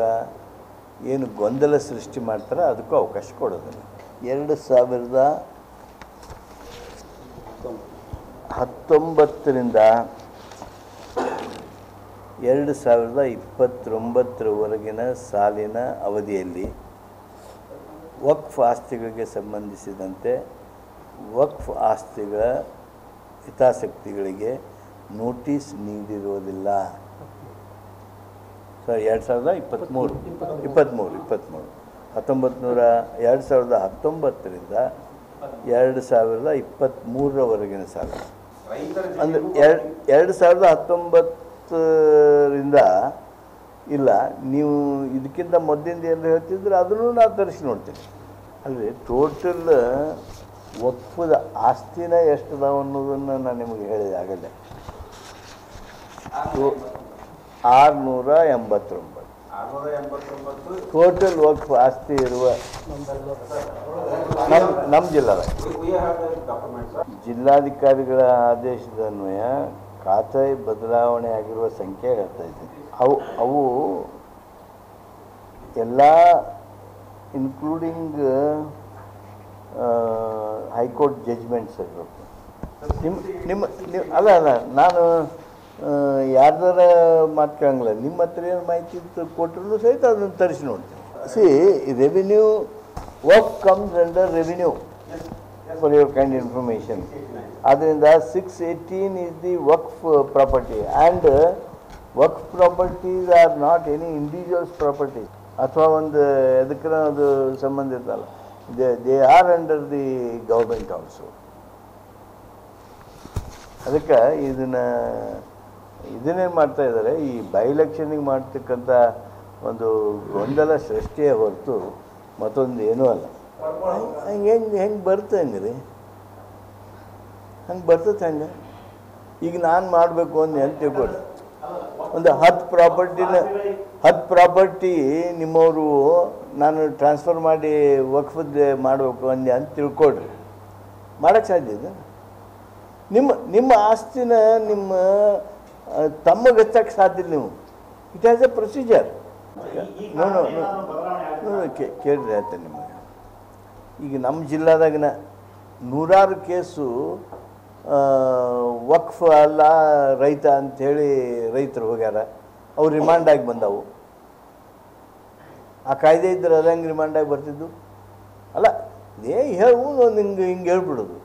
ಏನು ಗೊಂದಲ ಸೃಷ್ಟಿ ಮಾಡ್ತಾರೆ ಅದಕ್ಕೂ ಅವಕಾಶ ಕೊಡೋದಿಲ್ಲ. ಎರಡು ಸಾವಿರದ ಹತ್ತೊಂಬತ್ತರಿಂದ ಎರಡು ಸಾವಿರದ ಇಪ್ಪತ್ತೊಂಬತ್ತರವರೆಗಿನ ಸಾಲಿನ ಅವಧಿಯಲ್ಲಿ ವಕ್ಫ್ ಆಸ್ತಿಗಳಿಗೆ ಸಂಬಂಧಿಸಿದಂತೆ ವಕ್ಫ್ ಆಸ್ತಿಗಳ ಹಿತಾಸಕ್ತಿಗಳಿಗೆ ನೋಟಿಸ್ ನೀಡಿರುವುದಿಲ್ಲ. ಸರ್, ಎರಡು ಸಾವಿರದ ಇಪ್ಪತ್ತ್ಮೂರು. ಇಪ್ಪತ್ತ್ಮೂರು ಇಪ್ಪತ್ತ್ಮೂರು. ಹತ್ತೊಂಬತ್ತು ನೂರ ಎರಡು ಸಾವಿರದ ಹತ್ತೊಂಬತ್ತರಿಂದ ಎರಡು ಸಾವಿರದ ಇಪ್ಪತ್ತ್ಮೂರರವರೆಗಿನ ಸಾಲ. ಅಂದರೆ ಎರಡು ಎರಡು ಸಾವಿರದ ಹತ್ತೊಂಬತ್ತರಿಂದ ಇಲ್ಲ ನೀವು ಇದಕ್ಕಿಂತ ಮೊದಲಿಂದ ಏನು ಹೇಳ್ತಿದ್ರೆ ಅದನ್ನು ನಾವು ತರಿಸಿ ನೋಡ್ತೀನಿ ಅಲ್ಲಿ ಟೋಟಲ್ ಒಪ್ಪದ ಆಸ್ತಿನ ಎಷ್ಟು ಅದಾವ ಅನ್ನೋದನ್ನು ನಾನು ನಿಮಗೆ ಹೇಳಿದೆ ಎಂಬತ್ತೊಂಬತ್ತು ಆರ್ನೂರ ಎಂಬತ್ತೊಂಬತ್ತು. ಟೋಟಲ್ ವಕ್ಫ್ ಆಸ್ತಿ ಇರುವ ನಮ್ಮ ನಮ್ಮ ಜಿಲ್ಲಾದ. ಜಿಲ್ಲಾಧಿಕಾರಿಗಳ ಆದೇಶದ ಅನ್ವಯ ಖಾತೆ ಬದಲಾವಣೆ ಆಗಿರುವ ಸಂಖ್ಯೆ ಹೇಳ್ತಾ ಇದ್ದೀನಿ ಅವು ಅವು ಎಲ್ಲ ಇನ್ಕ್ಲೂಡಿಂಗ್ ಹೈಕೋರ್ಟ್ ಜಜ್ಮೆಂಟ್ಸ್ ಇರಬೇಕು ನಿಮ್ಮ ನಿಮ್ಮ ಅಲ್ಲ ಅಲ್ಲ, ನಾನು ಯಾರ್ದಾರ ಮಾತು ಕೇಳಂಗಿಲ್ಲ. ನಿಮ್ಮ ಹತ್ರ ಏನು ಮಾಹಿತಿ ಕೊಟ್ಟರು ಸಹಿತ ಅದನ್ನು ತರಿಸಿ ನೋಡ್ತೀನಿ. See revenue work comes under revenue for your kind information ಆದ್ದರಿಂದ six eighteen is the work property and work properties are not any individuals property ಅಥವಾ ಒಂದು ಎದಕ್ಕೆ ಅದು ಸಂಬಂಧ ಇರ್ತಲ್ಲ they they are under the government also ಅದಕ್ಕೆ ಇದನ್ನ ಇದನ್ನೇನು ಮಾಡ್ತಾ ಇದ್ದಾರೆ, ಈ ಬೈ ಎಲೆಕ್ಷನಿಗೆ ಮಾಡ್ತಕ್ಕಂಥ ಒಂದು ಗೊಂದಲ ಸೃಷ್ಟಿಯೇ ಹೊರತು ಮತ್ತೊಂದು ಏನೂ ಅಲ್ಲ. ಹಂಗೆ, ಹೆಂಗೆ ಹೆಂಗೆ ಬರುತ್ತೆ ಹಂಗೆ ರೀ ಹಂಗೆ ಬರ್ತದೆ ಹಂಗೆ? ಈಗ ನಾನು ಮಾಡಬೇಕು ಅಂತ ತಿಳ್ಕೊಳ್ಳಿ ಒಂದು ಹತ್ತು ಪ್ರಾಪರ್ಟಿನ ಹತ್ತು ಪ್ರಾಪರ್ಟಿ ನಿಮ್ಮವರು ನಾನು ಟ್ರಾನ್ಸ್ಫರ್ ಮಾಡಿ ವಕ್ಫದ್ದು ಮಾಡಬೇಕು ಅಂದೆ ಅಂತ ತಿಳ್ಕೊಡ್ರಿ ಮಾಡೋಕ್ಕೆ ಸಾಧ್ಯ ಇದೆ? ನಿಮ್ಮ ನಿಮ್ಮ ಆಸ್ತಿನ ನಿಮ್ಮ ಆ, ತಮಗೆ ಹಚ್ಚಕ್ಕೆ ಸಾಧ್ಯ ನೀವು. It has a procedure no ಕೇಳ್ರಿ ಆಯ್ತು ನಿಮಗೆ. ಈಗ ನಮ್ಮ ಜಿಲ್ಲಾದಾಗಿನ ನೂರಾರು ಕೇಸು ವಕ್ಫ್ ಅಲ್ಲ ರೈತ ಅಂಥೇಳಿ ರೈತರು ಹೋಗ್ಯಾರ. ಅವ್ರು ರಿಮಾಂಡಾಗಿ ಬಂದವು. ಆ ಕಾಯ್ದೆ ಇದ್ರೆ ಅದು ಹೆಂಗೆ ರಿಮಾಂಡಾಗಿ ಬರ್ತಿದ್ದು? ಅಲ್ಲ ಏ ಹೇಳು ಹಿಂಗೆ ಹಿಂಗೆ ಹೇಳ್ಬಿಡೋದು.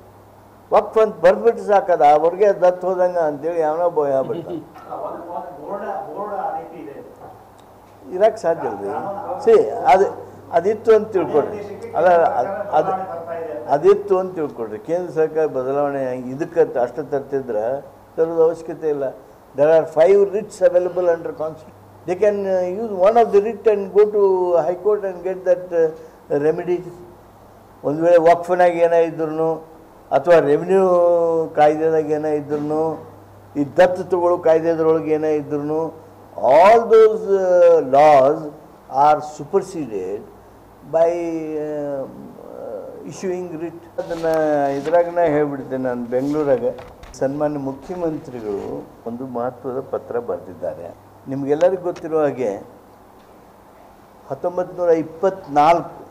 ವಕ್ಫ್ ಅಂತ ಬರ್ಬಿಟ್ಟು ಸಾಕದ, ಅವ್ರಿಗೆ ದತ್ತು ಹೋದಂಗ ಅಂತೇಳಿ ಯಾವನೋ ಭಯ ಬಿಡ್ತಾನೆ ಇರಕ್ಕೆ ಸಾಧ್ಯ ಅಲ್ರಿ? ಸಿ ಅದು, ಅದಿತ್ತು ಅಂತ ತಿಳ್ಕೊಡ್ರಿ ಅಲ್ಲ, ಅದು ಅದು, ಅದಿತ್ತು ಅಂತ ತಿಳ್ಕೊಡ್ರಿ ಕೇಂದ್ರ ಸರ್ಕಾರ ಬದಲಾವಣೆ ಇದಕ್ಕೆ ಅಷ್ಟು ತರ್ತಿದ್ರೆ ತರೋದು ಅವಶ್ಯಕತೆ ಇಲ್ಲ. There are five writs available under constitution they can use one of the writ and go to high court and get that remedy ಒಂದು ವೇಳೆ ವಕ್ಫನಾಗಿ ಏನೇ ಇದ್ರು ಅಥವಾ ರೆವಿನ್ಯೂ ಕಾಯ್ದೆದಾಗ ಏನೇ ಇದ್ರೂ ಈ ದತ್ತು ತಗೊಳ್ಳೋ ಕಾಯ್ದೆದ್ರೊಳಗೆ ಏನೇ ಇದ್ರು all those laws are superseded by issuing writ ಅದನ್ನು ಇದ್ರಾಗನೇ ಹೇಳ್ಬಿಡ್ತೇನೆ ನಾನು ಬೆಂಗಳೂರಾಗ. ಸನ್ಮಾನ್ಯ ಮುಖ್ಯಮಂತ್ರಿಗಳು ಒಂದು ಮಹತ್ವದ ಪತ್ರ ಬರೆದಿದ್ದಾರೆ. ನಿಮಗೆಲ್ಲರಿಗೂ ಗೊತ್ತಿರೋ ಹಾಗೆ ಹತ್ತೊಂಬತ್ತು ನೂರ ಇಪ್ಪತ್ತ್ನಾಲ್ಕು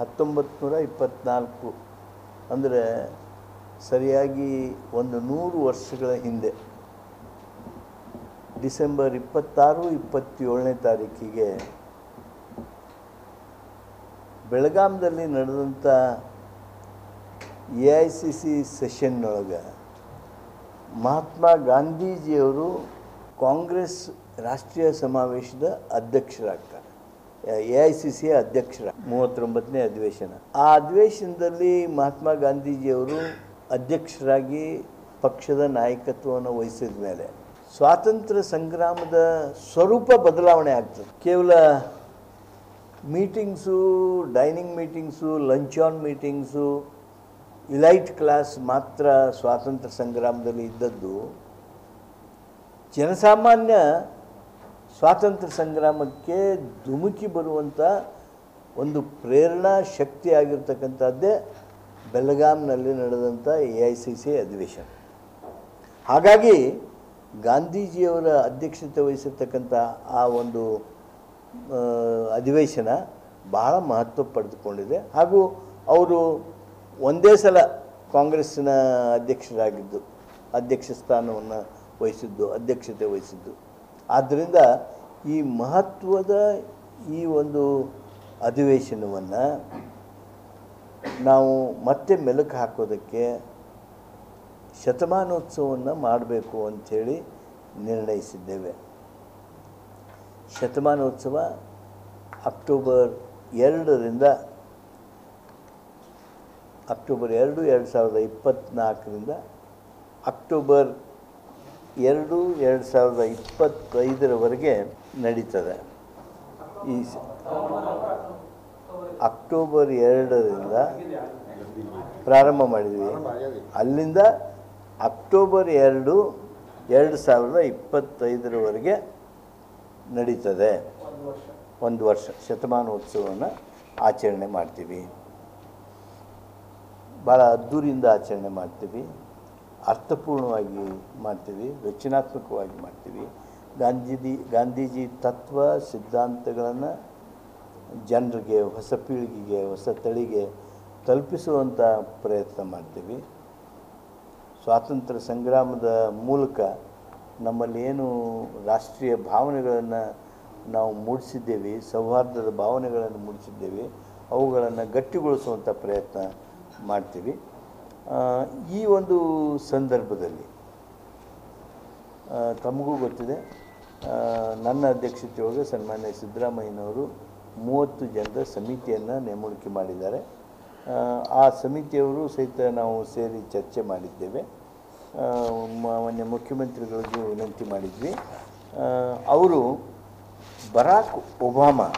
ಹತ್ತೊಂಬತ್ತು ನೂರ ಇಪ್ಪತ್ತ್ನಾಲ್ಕು ಅಂದರೆ ಸರಿಯಾಗಿ ಒಂದು ನೂರು ವರ್ಷಗಳ ಹಿಂದೆ, ಡಿಸೆಂಬರ್ ಇಪ್ಪತ್ತಾರು, ಇಪ್ಪತ್ತೇಳನೇ ತಾರೀಕಿಗೆ ಬೆಳಗಾಂದಲ್ಲಿ ನಡೆದಂಥ ಎ ಐ ಸಿ ಸಿ ಸೆಷನ್ನೊಳಗೆ ಮಹಾತ್ಮ ಗಾಂಧೀಜಿಯವರು ಕಾಂಗ್ರೆಸ್ ರಾಷ್ಟ್ರೀಯ ಸಮಾವೇಶದ ಅಧ್ಯಕ್ಷರಾಗ್ತಾರೆ. ಎ ಐ ಸಿ ಸಿಯ ಅಧ್ಯಕ್ಷರ ಮೂವತ್ತೊಂಬತ್ತನೇ ಅಧಿವೇಶನ. ಆ ಅಧಿವೇಶನದಲ್ಲಿ ಮಹಾತ್ಮ ಗಾಂಧೀಜಿಯವರು ಅಧ್ಯಕ್ಷರಾಗಿ ಪಕ್ಷದ ನಾಯಕತ್ವವನ್ನು ವಹಿಸಿದ ಮೇಲೆ ಸ್ವಾತಂತ್ರ್ಯ ಸಂಗ್ರಾಮದ ಸ್ವರೂಪ ಬದಲಾವಣೆ ಆಗ್ತದೆ. ಕೇವಲ meetings, dining meetings, lunch on meetings elite class ಮಾತ್ರ ಸ್ವಾತಂತ್ರ್ಯ ಸಂಗ್ರಾಮದಲ್ಲಿ ಇದ್ದದ್ದು. ಜನಸಾಮಾನ್ಯ ಸ್ವಾತಂತ್ರ್ಯ ಸಂಗ್ರಾಮಕ್ಕೆ ಧುಮುಕಿ ಬರುವಂಥ ಒಂದು ಪ್ರೇರಣಾ ಶಕ್ತಿ ಬೆಳಗಾಂನಲ್ಲಿ ನಡೆದಂಥ ಎ ಐ ಸಿ ಸಿ ಅಧಿವೇಶನ. ಹಾಗಾಗಿ ಗಾಂಧೀಜಿಯವರ ಅಧ್ಯಕ್ಷತೆ ವಹಿಸಿರ್ತಕ್ಕಂಥ ಆ ಒಂದು ಅಧಿವೇಶನ ಬಹಳ ಮಹತ್ವ ಪಡೆದುಕೊಂಡಿದೆ. ಹಾಗೂ ಅವರು ಒಂದೇ ಸಲ ಕಾಂಗ್ರೆಸ್ಸಿನ ಅಧ್ಯಕ್ಷರಾಗಿದ್ದು, ಅಧ್ಯಕ್ಷ ಸ್ಥಾನವನ್ನು ವಹಿಸಿದ್ದು, ಅಧ್ಯಕ್ಷತೆ ವಹಿಸಿದ್ದು. ಆದ್ದರಿಂದ ಈ ಮಹತ್ವದ ಈ ಒಂದು ಅಧಿವೇಶನವನ್ನು ನಾವು ಮತ್ತೆ ಮೆಲುಕು ಹಾಕೋದಕ್ಕೆ ಶತಮಾನೋತ್ಸವವನ್ನು ಮಾಡಬೇಕು ಅಂಥೇಳಿ ನಿರ್ಣಯಿಸಿದ್ದೇವೆ. ಶತಮಾನೋತ್ಸವ ಅಕ್ಟೋಬರ್ ಎರಡರಿಂದ, ಅಕ್ಟೋಬರ್ ಎರಡು ಎರಡು ಸಾವಿರದ ಇಪ್ಪತ್ತ್ನಾಲ್ಕರಿಂದ ಅಕ್ಟೋಬರ್ ಎರಡು ಎರಡು ಸಾವಿರದ ಇಪ್ಪತ್ತೈದರವರೆಗೆ ನಡೀತದೆ. ಈ ಅಕ್ಟೋಬರ್ ಎರಡರಿಂದ ಪ್ರಾರಂಭ ಮಾಡಿದ್ವಿ. ಅಲ್ಲಿಂದ ಅಕ್ಟೋಬರ್ ಎರಡು ಎರಡು ಸಾವಿರದ ಇಪ್ಪತ್ತೈದರವರೆಗೆ ನಡೀತದೆ. ಒಂದು ವರ್ಷ, ಶತಮಾನೋತ್ಸವವನ್ನು ಆಚರಣೆ ಮಾಡ್ತೀವಿ. ಭಾಳ ಅದ್ಧೂರಿಯಿಂದ ಆಚರಣೆ ಮಾಡ್ತೀವಿ. ಅರ್ಥಪೂರ್ಣವಾಗಿ ಮಾಡ್ತೀವಿ, ರಚನಾತ್ಮಕವಾಗಿ ಮಾಡ್ತೀವಿ. ಗಾಂಧೀಜಿ ಗಾಂಧೀಜಿ ತತ್ವ ಸಿದ್ಧಾಂತಗಳನ್ನು ಜನರಿಗೆ, ಹೊಸ ಪೀಳಿಗೆಗೆ, ಹೊಸ ತಳಿಗೆ ತಲುಪಿಸುವಂಥ ಪ್ರಯತ್ನ ಮಾಡ್ತೀವಿ. ಸ್ವಾತಂತ್ರ್ಯ ಸಂಗ್ರಾಮದ ಮೂಲಕ ನಮ್ಮಲ್ಲಿ ಏನು ರಾಷ್ಟ್ರೀಯ ಭಾವನೆಗಳನ್ನು ನಾವು ಮೂಡಿಸಿದ್ದೇವೆ, ಸೌಹಾರ್ದದ ಭಾವನೆಗಳನ್ನು ಮೂಡಿಸಿದ್ದೇವೆ, ಅವುಗಳನ್ನು ಗಟ್ಟಿಗೊಳಿಸುವಂಥ ಪ್ರಯತ್ನ ಮಾಡ್ತೀವಿ. ಈ ಒಂದು ಸಂದರ್ಭದಲ್ಲಿ ತಮಗೂ ಗೊತ್ತಿದೆ. ನನ್ನ ಅಧ್ಯಕ್ಷತೆಯೊಳಗೆ ಸನ್ಮಾನ್ಯ ಸಿದ್ದರಾಮಯ್ಯನವರು ಮೂವತ್ತು ಜನರ ಸಮಿತಿಯನ್ನು ನೇಮಣಿಕೆ ಮಾಡಿದ್ದಾರೆ. ಆ, ಸಮಿತಿಯವರು ಸಹಿತ ನಾವು ಸೇರಿ ಚರ್ಚೆ ಮಾಡಿದ್ದೇವೆ. ಮಾನ್ಯ ಮುಖ್ಯಮಂತ್ರಿಗಳಿಗೂ ವಿನಂತಿ ಮಾಡಿದ್ವಿ. ಅವರು Barack Obama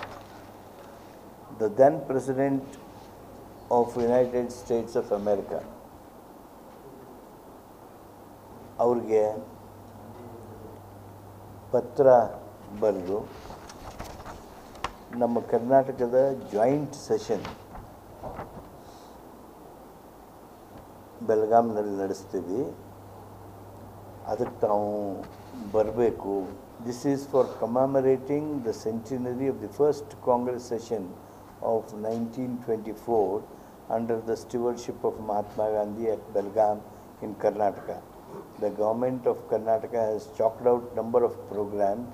the then president of United States of America ಅವ್ರಿಗೆ ಪತ್ರ ಬರೆದು ನಮ್ಮ ಕರ್ನಾಟಕದ ಜಾಯಿಂಟ್ ಸೆಷನ್ ಬೆಳಗಾಂನಲ್ಲಿ ನಡೆಸ್ತೀವಿ. ಅದಕ್ಕೆ ತಾವು ಬರಬೇಕು. This is for commemorating the centenary of the first Congress session of nineteen twenty four under the stewardship of Mahatma Gandhi at Belgaum in Karnataka the government of Karnataka has chalked out number of programmes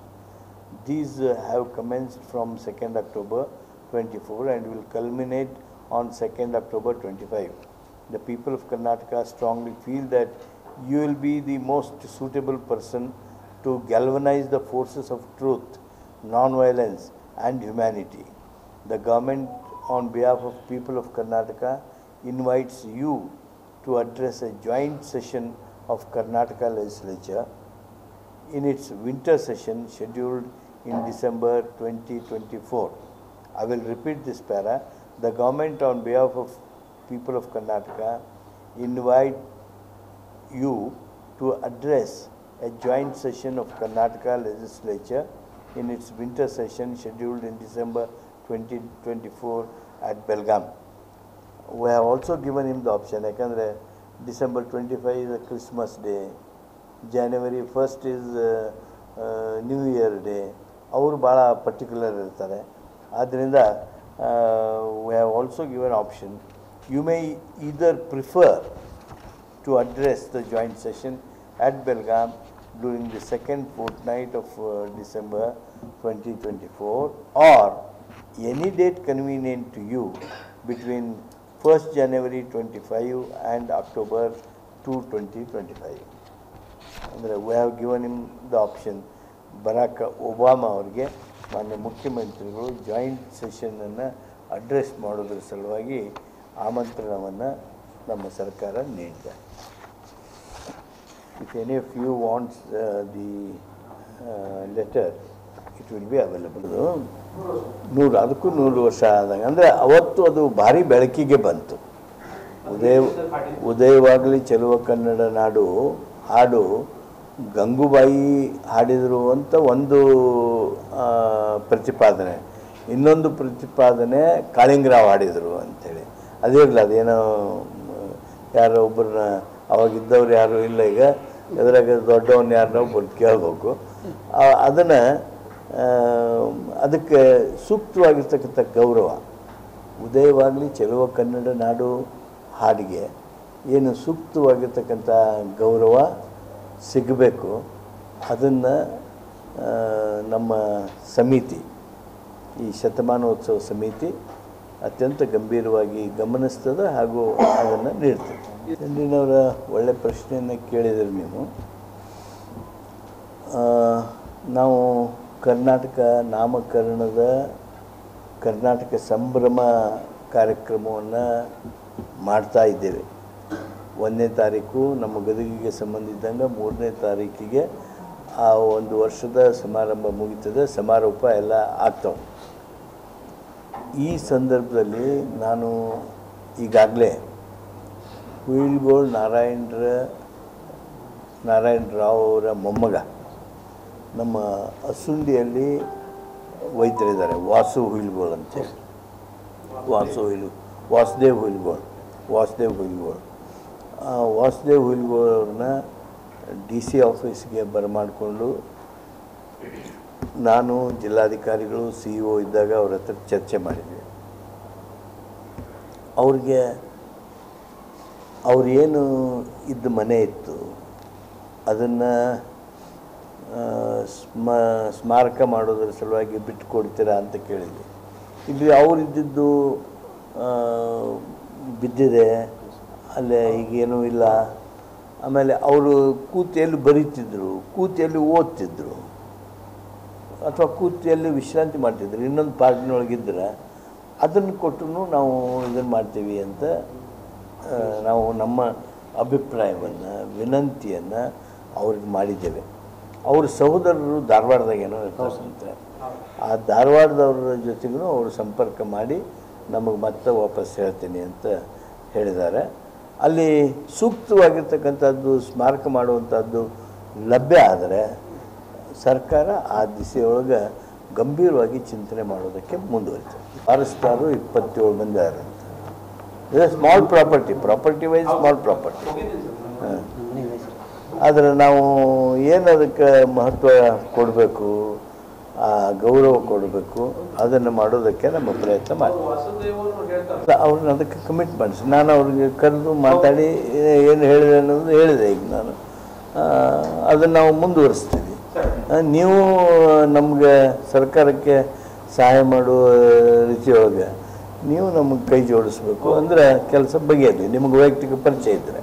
These uh, have commenced from 2nd October 24 and will culminate on 2nd October 25. The people of Karnataka strongly feel that you will be the most suitable person to galvanize the forces of truth, non-violence and humanity. The government on behalf of people of Karnataka invites you to address a joint session of Karnataka legislature in its winter session scheduled in December 2024. I will repeat this para. The government on behalf of people of Karnataka invite you to address a joint session of Karnataka legislature in its winter session scheduled in December 2024 at Belgaum. We have also given him the option, ಯಾಕಂದರೆ December twenty five is Christmas day January first is new year day ಅವರು ಭಾಳ particular ಇರ್ತಾರೆ ಆದ್ದರಿಂದ we have also given option you may either prefer to address the joint session at Belgaum during the second fortnight of uh, December 2024 or any date convenient to you between 1st January 25 and October 2, 2025. ಅಂದರೆ we have given him the option Barack Obama ಅವರಿಗೆ ಮಾನ್ಯ ಮುಖ್ಯಮಂತ್ರಿಗಳು joint ಸೆಷನನ್ನು address ಮಾಡೋದ್ರ ಸಲುವಾಗಿ ಆಮಂತ್ರಣವನ್ನು ನಮ್ಮ ಸರ್ಕಾರ ನೀಡಿದೆ. If any of you wants the letter it will be available ನೂರು, ಅದಕ್ಕೂ ನೂರು ವರ್ಷ ಆದಾಗ, ಅಂದರೆ ಅವತ್ತು ಅದು ಭಾರಿ ಬೆಳಕಿಗೆ ಬಂತು. ಉದಯ, ಉದಯವಾಗಲಿ ಚೆಲುವ ಕನ್ನಡ ನಾಡು ಹಾಡು ಗಂಗೂಬಾಯಿ ಹಾಡಿದರು ಅಂತ ಒಂದು ಪ್ರತಿಪಾದನೆ. ಇನ್ನೊಂದು ಪ್ರತಿಪಾದನೆ ಕಾಳಿಂಗರಾವ್ ಹಾಡಿದರು ಅಂಥೇಳಿ. ಅದೇ ಇರಲಿಲ್ಲ ಅದೇನೋ, ಯಾರೋ ಒಬ್ಬರನ್ನ ಅವಾಗಿದ್ದವ್ರು ಯಾರು ಇಲ್ಲ ಈಗ. ಎದುರಾಗ ದೊಡ್ಡವನ್ನ ಯಾರನ್ನೋ ಒಬ್ಬರು ಕೇಳಬೇಕು. ಅದನ್ನು ಅದಕ್ಕೆ ಸೂಕ್ತವಾಗಿರ್ತಕ್ಕಂಥ ಗೌರವ. ಉದಯವಾಗಲಿ ಚೆಲುವ ಕನ್ನಡ ನಾಡು ಹಾಡಿಗೆ. ಏನು ಸೂಕ್ತವಾಗಿರ್ತಕ್ಕಂಥ ಗೌರವ ಸಿಗಬೇಕು. ಅದನ್ನು ನಮ್ಮ ಸಮಿತಿ, ಈ ಶತಮಾನೋತ್ಸವ ಸಮಿತಿ ಅತ್ಯಂತ ಗಂಭೀರವಾಗಿ ಗಮನಿಸ್ತದೆ ಹಾಗೂ ಅದನ್ನು ನೀಡ್ತದೆ. ಚಂದ್ರಿನವರ ಒಳ್ಳೆ ಪ್ರಶ್ನೆಯನ್ನು ಕೇಳಿದರೆ ನೀವು. ನಾವು ಕರ್ನಾಟಕ ನಾಮಕರಣದ ಕರ್ನಾಟಕ ಸಂಭ್ರಮ ಕಾರ್ಯಕ್ರಮವನ್ನು ಮಾಡ್ತಾ ಇದ್ದೇವೆ. ಒಂದನೇ ತಾರೀಕು ನಮ್ಮ ಗದಗಿಗೆ ಸಂಬಂಧಿದ್ದಂಗೆ ಮೂರನೇ ತಾರೀಕಿಗೆ ಆ ಒಂದು ವರ್ಷದ ಸಮಾರಂಭ ಮುಗೀತದೆ. ಸಮಾರೋಪ ಎಲ್ಲ ಆಗ್ತವೆ. ಈ ಸಂದರ್ಭದಲ್ಲಿ ನಾನು ಈಗಾಗಲೇ ಕುಯಿಲ್ಗೋಳ್ ನಾರಾಯಣರ, ನಾರಾಯಣ ರಾವ್ ಅವರ ಮೊಮ್ಮಗ, ನಮ್ಮ ಅಸುಂಡಿಯಲ್ಲಿ ವೈದ್ಯರಿದ್ದಾರೆ. ವಾಸು ಹುಯಿಲ್ಗೋಳ್ ಅಂತೇಳಿ. ವಾಸು ಹುಯಿಲ್ ವಾಸುದೇವ್ ಹುಯಿಲ್ಗೋಳ್ ವಾಸುದೇವ್ ಹುಯಿಲ್ಗೋಳ್ ವಾಸುದೇವ್ ಹುಲ್ಗೋರನ್ನ ಡಿ ಸಿ ಆಫೀಸ್ಗೆ ಬರಮಾಡಿಕೊಂಡು ನಾನು ಜಿಲ್ಲಾಧಿಕಾರಿಗಳು ಸಿ ಇ ಒ ಇದ್ದಾಗ ಅವ್ರ ಹತ್ರ ಚರ್ಚೆ ಮಾಡಿದ್ವಿ. ಅವ್ರಿಗೆ ಅವ್ರೇನು ಇದ್ದ ಮನೆ ಇತ್ತು, ಅದನ್ನು ಸ್ಮ, ಸ್ಮಾರಕ ಮಾಡೋದ್ರ ಸಲುವಾಗಿ ಬಿಟ್ಟು ಕೊಡ್ತೀರಾ ಅಂತ ಕೇಳಿದ್ವಿ. ಇಲ್ಲಿ ಅವರಿದ್ದಿದ್ದು ಬಿದ್ದಿದೆ ಅಲ್ಲೇ ಈಗೇನೂ ಇಲ್ಲ. ಆಮೇಲೆ ಅವರು ಕೂತಿಯಲ್ಲಿ ಬರೀತಿದ್ರು, ಕೂತಿಯಲ್ಲಿ ಓದ್ತಿದ್ರು, ಅಥವಾ ಕೂತಿಯಲ್ಲಿ ವಿಶ್ರಾಂತಿ ಮಾಡ್ತಿದ್ರು. ಇನ್ನೊಂದು ಪಾರ್ಟಿನೊಳಗಿದ್ರೆ ಅದನ್ನು ಕೊಟ್ಟು ನಾವು ಇದನ್ನು ಮಾಡ್ತೀವಿ ಅಂತ ನಾವು ನಮ್ಮ ಅಭಿಪ್ರಾಯವನ್ನು, ವಿನಂತಿಯನ್ನು ಅವ್ರಿಗೆ ಮಾಡಿದ್ದೇವೆ. ಅವ್ರ ಸಹೋದರರು ಧಾರವಾಡದಾಗೇನೋ ಇರ್ತಾರಂತೆ ಆ ಧಾರವಾಡದವ್ರ ಜೊತೆಗೂ ಅವರು ಸಂಪರ್ಕ ಮಾಡಿ ನಮಗೆ ಮತ್ತೆ ವಾಪಸ್ ಹೇಳ್ತೀನಿ ಅಂತ ಹೇಳಿದ್ದಾರೆ. ಅಲ್ಲಿ ಸೂಕ್ತವಾಗಿರ್ತಕ್ಕಂಥದ್ದು ಸ್ಮಾರಕ ಮಾಡುವಂಥದ್ದು ಲಭ್ಯ ಆದರೆ ಸರ್ಕಾರ ಆ ದಿಸೆಯೊಳಗೆ ಗಂಭೀರವಾಗಿ ಚಿಂತನೆ ಮಾಡೋದಕ್ಕೆ ಮುಂದುವರಿತು ಫಾರೆಸ್ಟಾರು ಇಪ್ಪತ್ತೇಳು ಮಂದಿ ಯಾರಂತ ಇದು small property property wise small property ಆದರೆ ನಾವು ಏನು ಅದಕ್ಕೆ ಮಹತ್ವ ಕೊಡಬೇಕು? ಗೌರವ ಕೊಡಬೇಕು. ಅದನ್ನು ಮಾಡೋದಕ್ಕೆ ನಮ್ಮ ಪ್ರಯತ್ನ ಮಾಡ್ತೀವಿ ಅವ್ರನ್ನ ಅದಕ್ಕೆ ಕಮಿಟ್ ಮಾಡಿಸಿ ನಾನು ಅವ್ರಿಗೆ ಕರೆದು ಮಾತಾಡಿ, ಏನು ಹೇಳಿದೆ ಅನ್ನೋದು ಹೇಳಿದೆ ಈಗ ನಾನು. ಅದನ್ನು ನಾವು ಮುಂದುವರಿಸ್ತೀವಿ. ನೀವು ನಮಗೆ ಸರ್ಕಾರಕ್ಕೆ ಸಹಾಯ ಮಾಡುವ ರೀತಿಯೊಳಗೆ ನೀವು ನಮಗೆ ಕೈ ಜೋಡಿಸ್ಬೇಕು. ಅಂದರೆ ಕೆಲಸ ಬಗೆಯಲ್ಲಿ ನಿಮಗೆ ವೈಯಕ್ತಿಕ ಪರಿಚಯ ಇದ್ದರೆ